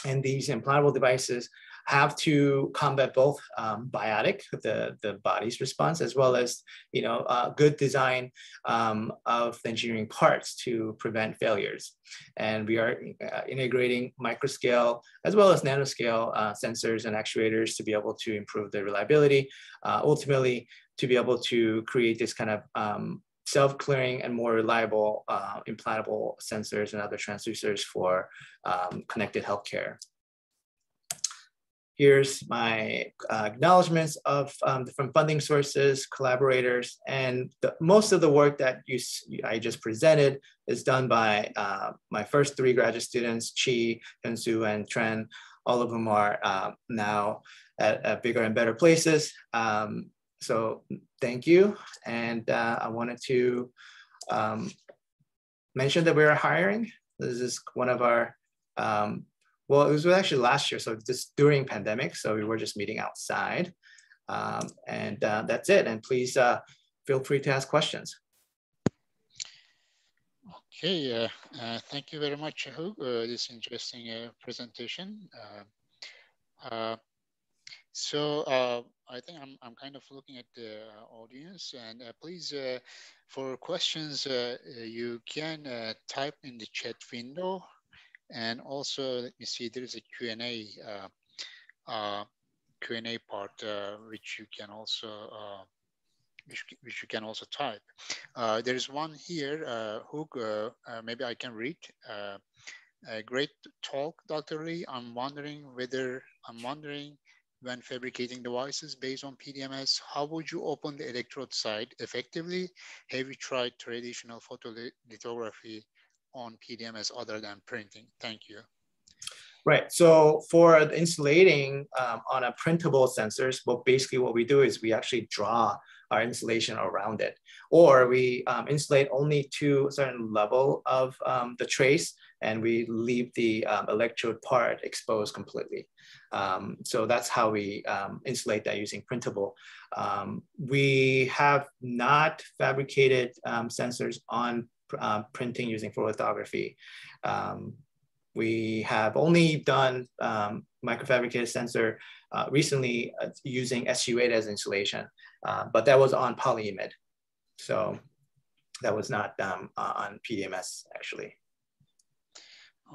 And these implantable devices have to combat both um, biotic, the, the body's response, as well as you know uh, good design um, of engineering parts to prevent failures. And we are uh, integrating microscale as well as nanoscale uh, sensors and actuators to be able to improve the reliability, uh, ultimately to be able to create this kind of um, self-clearing and more reliable uh, implantable sensors and other transducers for um, connected healthcare. Here's my uh, acknowledgements of um, different funding sources, collaborators, and the, most of the work that you, I just presented is done by uh, my first three graduate students, Chi, Hyunsu, and Tren. All of them are uh, now at, at, bigger and better places. Um, so thank you. And uh, I wanted to um, mention that we are hiring. This is one of our um, well, it was actually last year, so just during pandemic, so we were just meeting outside. Um, and uh, that's it. And please uh, feel free to ask questions. Okay, uh, uh thank you very much, Hugh, uh, this interesting uh, presentation. so I think I'm, I'm kind of looking at the audience and please, for questions, you can type in the chat window and also, let me see, there is a Q&A, uh, uh, Q&A part, uh, which you can also, uh, which, which you can also type. Uh, there is one here, uh, Hook, uh, maybe I can read. a great talk, Dr. Lee. I'm wondering whether, I'm wondering when fabricating devices based on PDMS, how would you open the electrode side effectively? Have you tried traditional photolithography on PDMS other than printing? Thank you. Right. So for insulating um, on a printable sensors, well, basically what we do is we actually draw our insulation around it, or we um, insulate only to a certain level of um, the trace, and we leave the um, electrode part exposed completely. Um, so that's how we um, insulate that using printable. we have not fabricated sensors on uh, printing using photolithography. Um, we have only done um, microfabricated sensor uh, recently uh, using SU8 as insulation, uh, but that was on polyimide. So that was not um, on PDMS actually.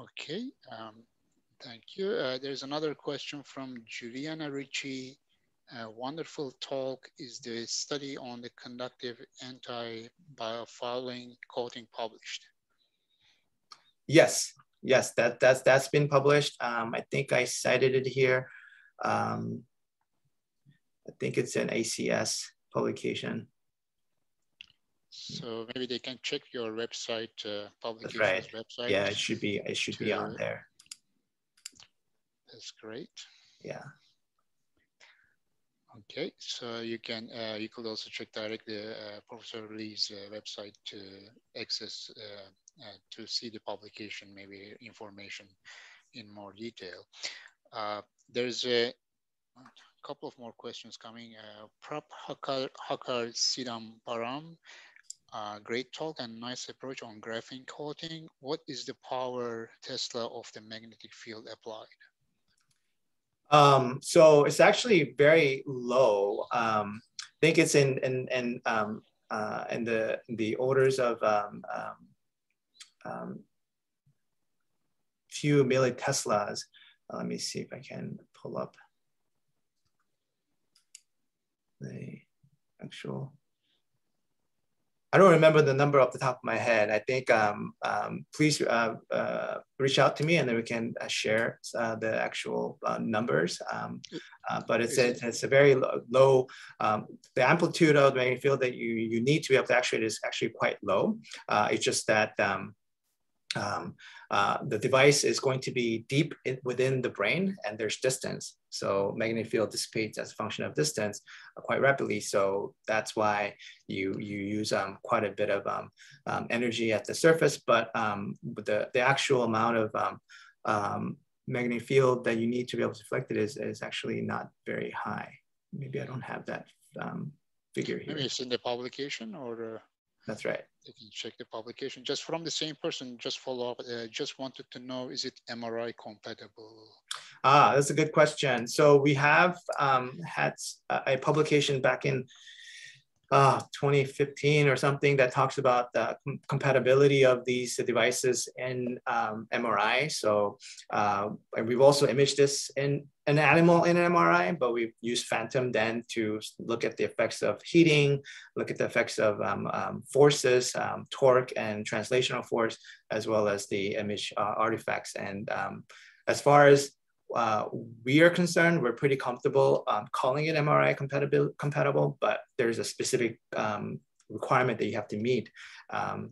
Okay, um, thank you. Uh, there's another question from Juliana Ricci. A wonderful talk is the study on the conductive anti-biofouling coating published. Yes, yes, that, that's, that's been published. Um, I think I cited it here. Um, I think it's an ACS publication. So maybe they can check your website, uh, publications right. website. Yeah, it should be, it should to, be on there. That's great. Yeah. Okay, so you can uh, you could also check directly uh, Professor Lee's uh, website to access uh, uh, to see the publication, maybe information in more detail. Uh, there's a couple of more questions coming. Hakar, Hakar Sidam Param, great talk and nice approach on graphene coating. What is the power Tesla of the magnetic field applied? Um, so it's actually very low. Um, I think it's in in in um, uh, in the in the orders of um, um, um, few milliteslas. Uh, let me see if I can pull up the actual I don't remember the number off the top of my head. I think um, um, please uh, uh, reach out to me and then we can uh, share uh, the actual uh, numbers. Um, uh, but it's a, it's a very low, um, the amplitude of the magnetic field that you, you need to be able to actuate is actually quite low. it's just that um, uh, the device is going to be deep in, within the brain and there's distance. So magnetic field dissipates as a function of distance uh, quite rapidly. So that's why you, you use um, quite a bit of um, um energy at the surface, but um, the, the actual amount of um, magnetic field that you need to be able to deflect it is, is actually not very high. Maybe I don't have that figure here. Maybe it's in the publication or? That's right. You can check the publication. Just from the same person, just follow up. Uh, just wanted to know, is it MRI compatible? Ah, that's a good question. So we have um, had a publication back in uh, 2015 or something that talks about the com compatibility of these devices in um, MRI. So uh, we've also imaged this in an animal in an MRI, but we've used Phantom then to look at the effects of heating, look at the effects of um, um, forces, um, torque and translational force, as well as the image uh, artifacts. And um, as far as uh, we are concerned, we're pretty comfortable um, calling it MRI compatible, compatible, but there's a specific um, requirement that you have to meet um,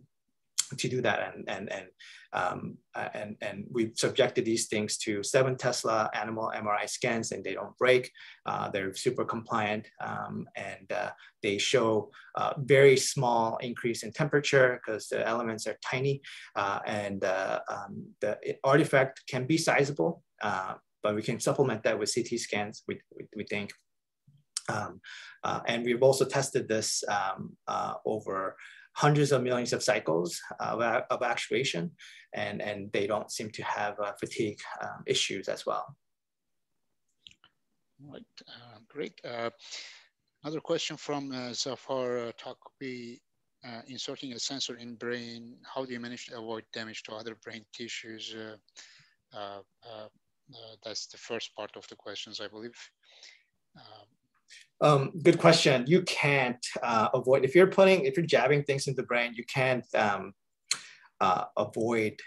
to do that. And, and, and, um, and, and we've subjected these things to seven Tesla animal MRI scans and they don't break. Uh, they're super compliant um, and uh, they show uh, very small increase in temperature because the elements are tiny uh, and uh, um, the artifact can be sizable but we can supplement that with CT scans, we, we, we think. Um, uh, and we've also tested this um, uh, over hundreds of millions of cycles of, of actuation, and, and they don't seem to have uh, fatigue um, issues as well. Right, uh, great. Uh, another question from uh, Zafar uh, Takbi, uh, inserting a sensor in brain, how do you manage to avoid damage to other brain tissues? Uh, that's the first part of the questions, I believe. Um, um, good question. You can't uh, avoid, if you're putting, if you're jabbing things in the brain, you can't um, uh, avoid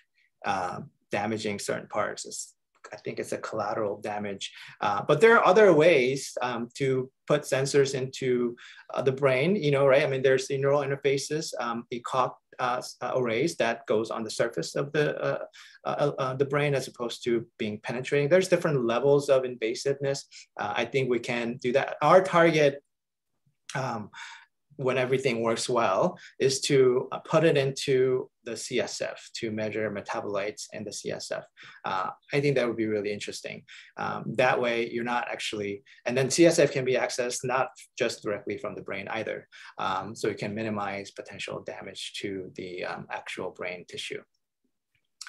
uh, damaging certain parts. It's, I think it's a collateral damage. Uh, but there are other ways um, to put sensors into uh, the brain, you know, right? I mean, there's the neural interfaces, um, the ECoG uh, uh, arrays that goes on the surface of the, uh, uh, uh, the brain as opposed to being penetrating. There's different levels of invasiveness. I think we can do that. Our target um, when everything works well is to put it into the CSF to measure metabolites in the CSF. Uh, I think that would be really interesting. Um, that way you're not actually, and then CSF can be accessed not just directly from the brain either. Um, so it can minimize potential damage to the um, actual brain tissue.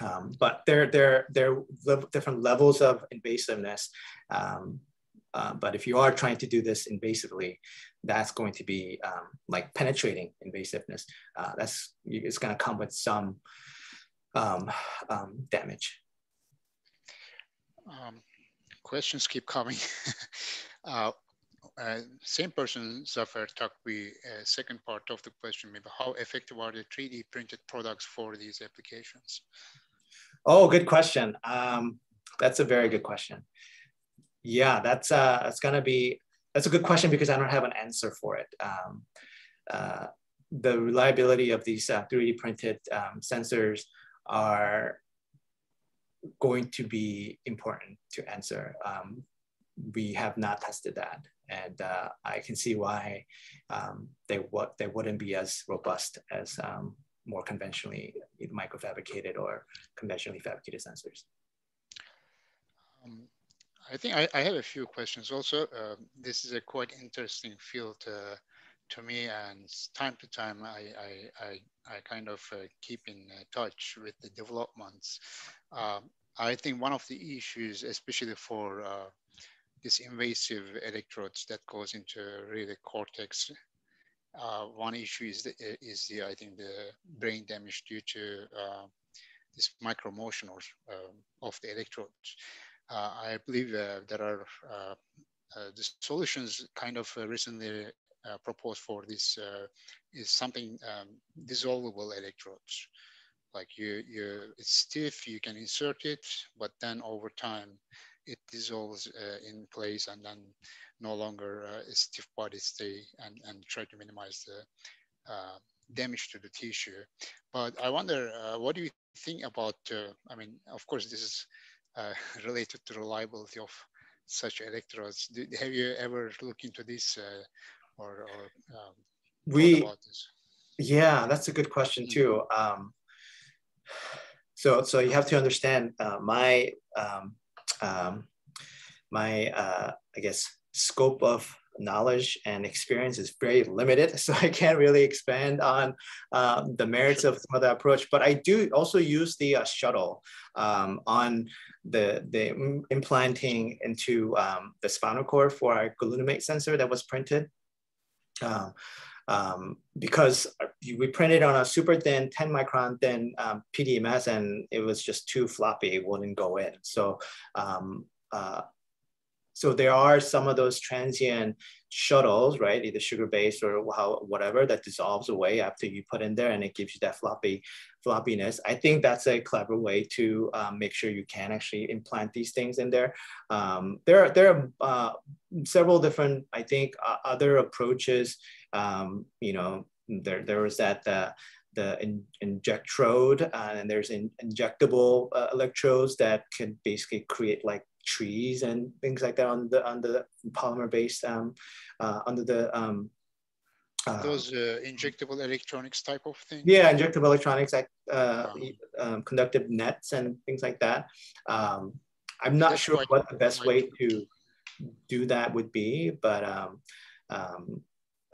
Um, but there, there, there are different levels of invasiveness um, Uh, but if you are trying to do this invasively, that's going to be um, like penetrating invasiveness. Uh, that's it's going to come with some um, um, damage. Um, questions keep coming. uh, uh, same person, Zafar Takwi, uh, second part of the question, maybe how effective are the 3D printed products for these applications? Oh, good question. Um, that's a very good question. Yeah, that's uh, that's gonna be that's a good question because I don't have an answer for it. Um, uh, the reliability of these uh, 3D printed um, sensors are going to be important to answer. Um, we have not tested that, and uh, I can see why um, they what they wouldn't be as robust as um, more conventionally microfabricated or conventionally fabricated sensors. Um, I think I, I, have a few questions also. Uh, this is a quite interesting field uh, to me and time to time I, I, I, I kind of uh, keep in uh, touch with the developments. Um, I think one of the issues, especially for uh, these invasive electrodes that goes into really cortex, uh, one issue is the, is the, I think the brain damage due to this micro motion or, of the electrodes. Uh, I believe uh, there are uh, the solutions kind of recently proposed for this is something um, dissolvable electrodes. Like you you it's stiff you can insert it but then over time it dissolves uh, in place and then no longer uh, a stiff body stay and and try to minimize the uh, damage to the tissue. But i wonder what do you think about i mean of course this is related to reliability of such electrodes. Have you ever looked into this uh, or, or um, we, Yeah, that's a good question mm too. Um, so, so you have to understand uh, my um, um, my uh, I guess scope of knowledge and experience is very limited, so I can't really expand on uh, the merits of some of the approach. But I do also use the uh, shuttle um, on the the implanting into um, the spinal cord for our glutamate sensor that was printed. Um, um, because we printed on a super thin 10 micron thin um, PDMS and it was just too floppy, it wouldn't go in. So um, uh, so there are some of those transient shuttles, right? Either sugar-based or how, whatever that dissolves away after you put in there and it gives you that floppy floppiness. I think that's a clever way to um, make sure you can actually implant these things in there. Um, there, are, there are uh, several different, I think, uh, other approaches. Um, you know, there, there was that uh, the in, injectrode uh, and there's in, injectable uh, electrodes that can basically create like trees and things like that on the on the polymer based um, uh, under the um, uh, those uh, injectable electronics type of thing. Yeah, injectable electronics like uh, um, conductive nets and things like that. Um, I'm not That's sure what the best way to do that would be, but um, um,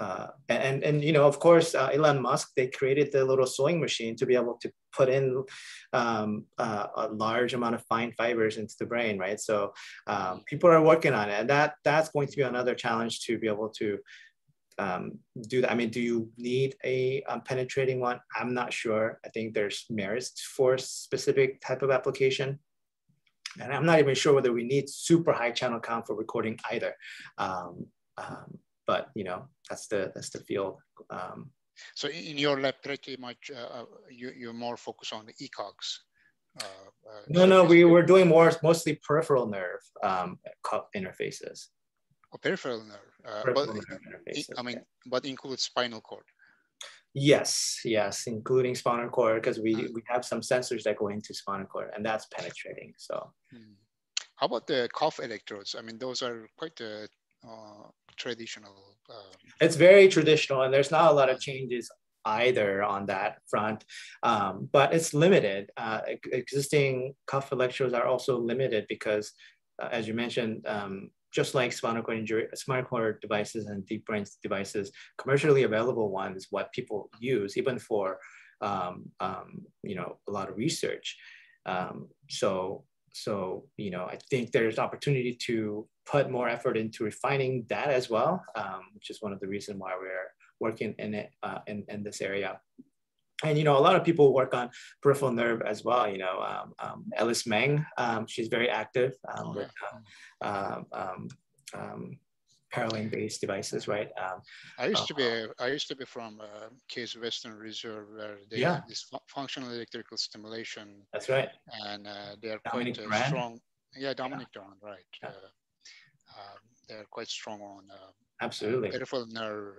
uh, and and you know of course uh, Elon Musk they created the little sewing machine to be able to put in um, uh, a large amount of fine fibers into the brain right? So um, people are working on it and that that's going to be another challenge to be able to um, do that. I mean do you need a penetrating one? I'm not sure. I think there's merits for specific type of application. And I'm not even sure whether we need super high channel count for recording either. Um, um, but you know that's the that's the field. Um, so in your lab, pretty much uh, uh you you're more focused on the ECoGs. Uh, uh, no, no, we were doing more mostly peripheral nerve um, interfaces. Oh, peripheral nerve, uh, peripheral but nerve I mean, yeah. but includes spinal cord. Yes, yes, including spinal cord because we mm. we have some sensors that go into spinal cord and that's penetrating. So. Mm. How about the cuff electrodes? I mean, those are quite uh, uh, traditional. Um, it's very traditional, and there's not a lot of changes either on that front, um, but it's limited. Uh, existing cuff electrodes are also limited because, uh, as you mentioned, um, just like spinal cord injury, spinal cord devices and deep brain devices, commercially available ones, what people use even for, um, um, you know, a lot of research. Um, so, so you know, I think there's opportunity to put more effort into refining that as well, um, which is one of the reasons why we're working in it uh, in, in this area. And you know, a lot of people work on peripheral nerve as well. You know, um, um, Ellis Meng, um, she's very active um, oh, with uh, um, um, devices, right? I used uh, to be I used to be from uh, Case Western Reserve, where they yeah. have this functional electrical stimulation. That's right. And uh, they are Dominique quite uh, strong. Yeah, Dominique yeah. Durand, right? Yeah. Uh, they're quite strong on absolutely peripheral nerve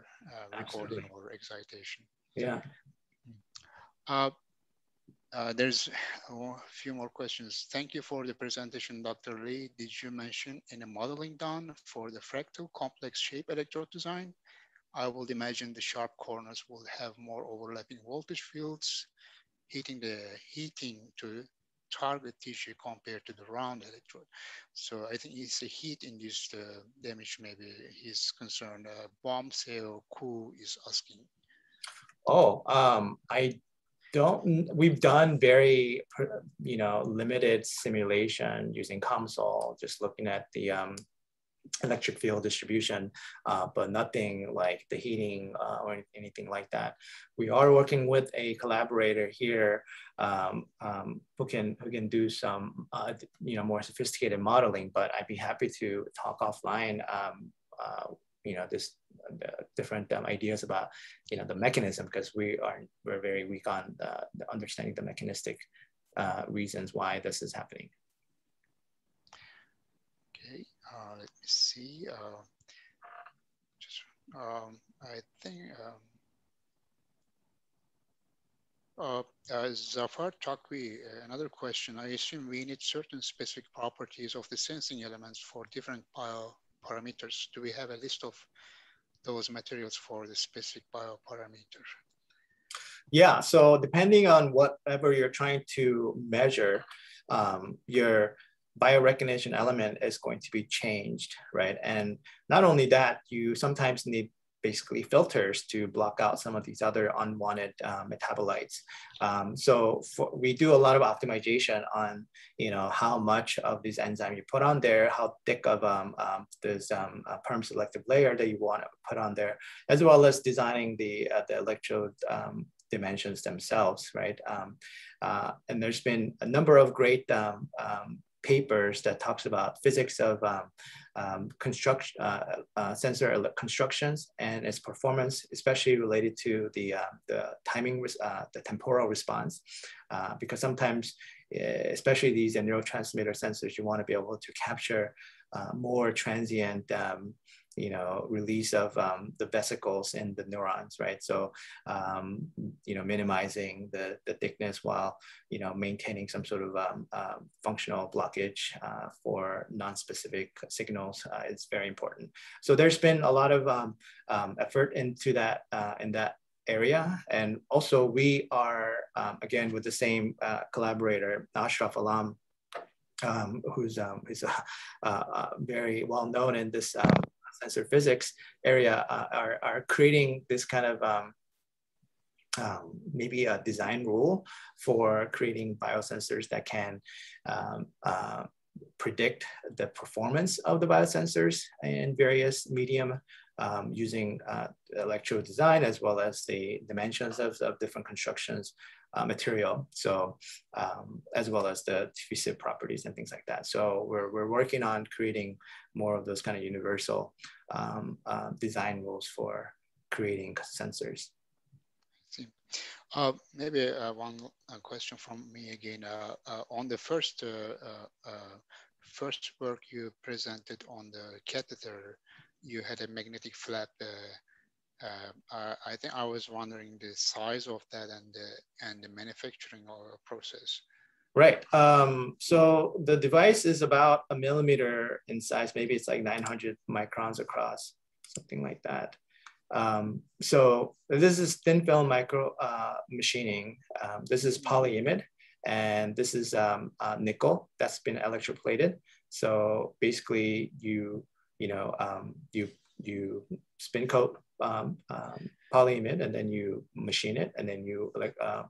recording or excitation. Yeah. Uh, uh, there's a few more questions. Thank you for the presentation, Dr. Lee. Did you mention any modeling done for the fractal complex shape electrode design? I would imagine the sharp corners will have more overlapping voltage fields, heating the heating to target tissue compared to the round electrode. So I think it's a heat-induced uh, damage. Maybe he's concerned. Uh, Bomb Seo Ku is asking. Oh, um, I don't we've done very you know limited simulation using COMSOL just looking at the um, electric field distribution uh, but nothing like the heating uh, or anything like that we are working with a collaborator here um, um, who can who can do some uh, you know more sophisticated modeling but i'd be happy to talk offline um, uh, you know this different um, ideas about you know the mechanism because we are we're very weak on the, the understanding the mechanistic uh, reasons why this is happening. Uh, let me see. Uh, just, um, I think um, uh, Zafar Taqvi, another question. I assume we need certain specific properties of the sensing elements for different bio parameters. Do we have a list of those materials for the specific bioparameter? Yeah, so depending on whatever you're trying to measure, um, your biorecognition element is going to be changed, right? And not only that, you sometimes need basically filters to block out some of these other unwanted uh, metabolites. Um, so for, we do a lot of optimization on, you know, how much of this enzyme you put on there, how thick of um, um, this um, perm selective layer that you want to put on there, as well as designing the, uh, the electrode um, dimensions themselves, right? Um, uh, and there's been a number of great papers that talks about physics of um, um, uh, uh, sensor constructions and its performance, especially related to the, uh, the timing, uh, the temporal response. Uh, because sometimes, especially these neurotransmitter sensors, you want to be able to capture uh, more transient um, you know, release of um, the vesicles in the neurons, right? So, um, you know, minimizing the, the thickness while, you know, maintaining some sort of um, uh, functional blockage uh, for non-specific signals uh, is very important. So there's been a lot of um, um, effort into that, uh, in that area. And also we are, um, again, with the same uh, collaborator, Ashraf Alam, who's, who's uh, uh, very well known in this sensor physics area uh, are, are creating this kind of um, um, maybe a design rule for creating biosensors that can um, uh, predict the performance of the biosensors in various medium um, using uh, design as well as the dimensions of, of different constructions uh, material. So um, as well as the diffusive properties and things like that. So we're, we're working on creating more of those kind of universal um, uh, design rules for creating sensors. Uh, maybe uh, one uh, question from me again. Uh, on the first first work you presented on the catheter, you had a magnetic flap uh, I think I was wondering the size of that and the and the manufacturing process. Right. Um, so the device is about a millimeter in size. Maybe it's like 900 microns across, something like that. Um, so this is thin film micro uh, machining. Um, this is polyimide, and this is um, uh, nickel that's been electroplated. So basically, you you know um, you you spin coat um, um, polyimide and then you machine it and then you like uh,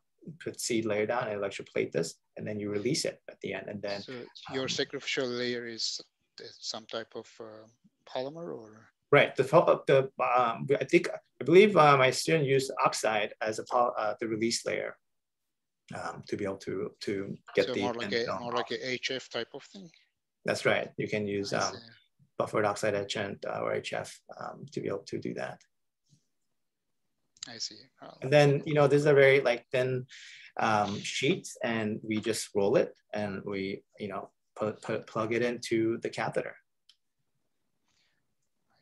put seed layer down and electroplate this and then you release it at the end and then so your um, sacrificial layer is some type of uh, polymer or? Right. The the um, I think I believe uh, my student used oxide as a uh, the release layer um, to be able to to get so the more like a more like a HF type of thing. That's right. You can use um, buffered oxide etchant uh, or HF um, to be able to do that. I see. And then you know this is a very like thin um, sheet, and we just roll it, and we you know put, put plug it into the catheter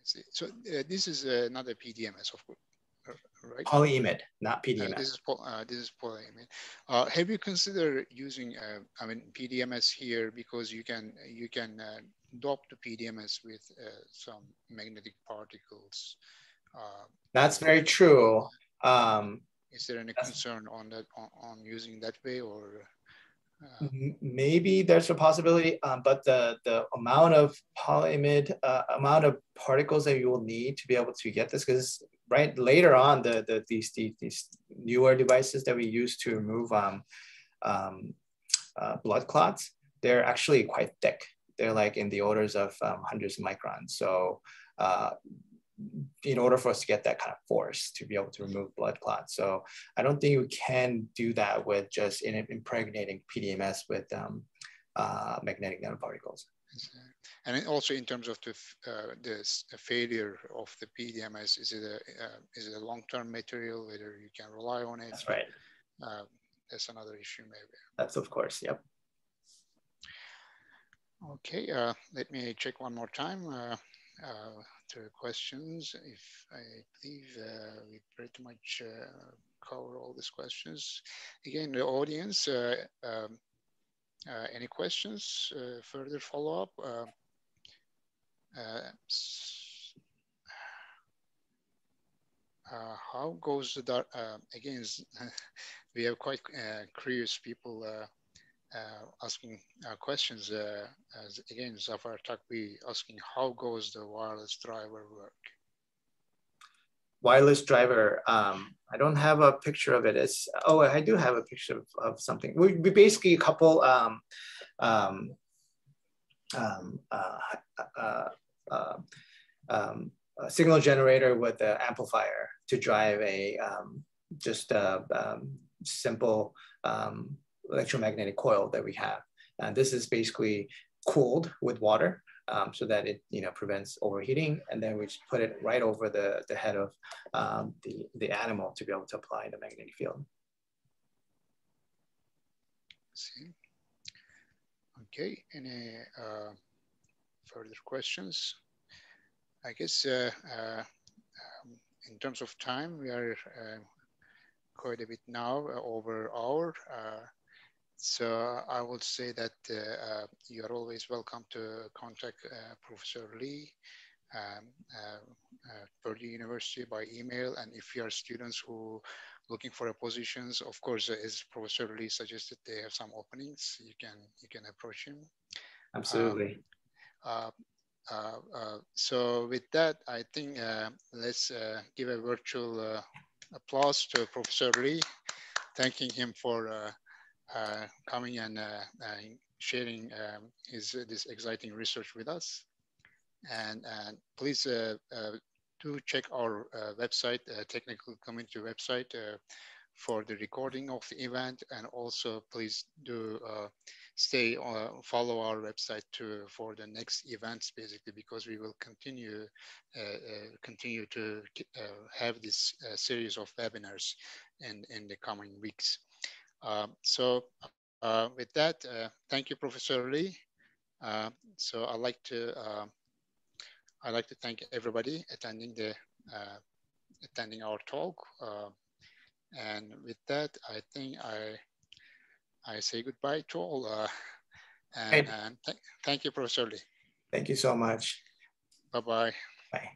I see. So uh, this is uh, not a PDMS, of course, right? Polyimide, not PDMS. Uh, this is uh, this is polyimide. Uh, have you considered using, uh, I mean, PDMS here because you can you can dope the PDMS with some magnetic particles. That's very true. Um, is there any concern on that on, on using that way or? Uh, maybe there's a possibility, um, but the, the amount of polyimide, uh, amount of particles that you will need to be able to get this, because right later on, the, the these, these, these newer devices that we use to remove um, um, uh, blood clots, they're actually quite thick. They're like in the orders of um, hundreds of microns. So uh, in order for us to get that kind of force to be able to remove blood clots. So I don't think we can do that with just in, impregnating PDMS with um, uh, magnetic nanoparticles. And also in terms of the uh, this failure of the PDMS, is it a uh, is it a long term material whether you can rely on it? That's right. Uh, that's another issue maybe. That's of course. Yep. Okay. Uh, let me check one more time. Uh, uh, to questions. If I believe uh, we pretty much uh, cover all these questions. Again, the audience, uh, um, any questions, further follow-up? how goes the, again, we have quite curious people asking uh, questions. Uh, as again, Zafar Taqvi asking, how goes the wireless driver work? Wireless driver, um, I don't have a picture of it. It's, oh, I do have a picture of, of something. We, we basically couple um, um, um, uh, uh, uh, um, a signal generator with an amplifier to drive a um, just a simple electromagnetic coil that we have. And this is basically cooled with water um, so that it you know prevents overheating. And then we just put it right over the, the head of um, the, the animal to be able to apply the magnetic field. See. Okay, any uh, further questions? I guess uh, uh, um, in terms of time, we are uh, quite a bit now uh, over hour. Uh, so I would say that uh, uh, you are always welcome to contact uh, Professor Lee um, uh, Purdue University by email. And if you are students who looking for a positions, of course, as Professor Lee suggested, they have some openings. You can you can approach him. Absolutely. Um, uh, uh, so with that, I think let's give a virtual applause to Professor Lee, thanking him for uh, coming and uh, uh, sharing um, his this exciting research with us. And, and please do check our website, technical community website for the recording of the event and also please do uh, stay uh, follow our website to for the next events basically because we will continue uh, continue to have this series of webinars in in the coming weeks um, so uh, with that, uh, thank you, Professor Lee. Uh, so I'd like to I'd like to thank everybody attending the attending our talk. and with that, I think I I say goodbye to all. and, and th thank you, Professor Lee. Thank you so much. Bye-bye. Bye.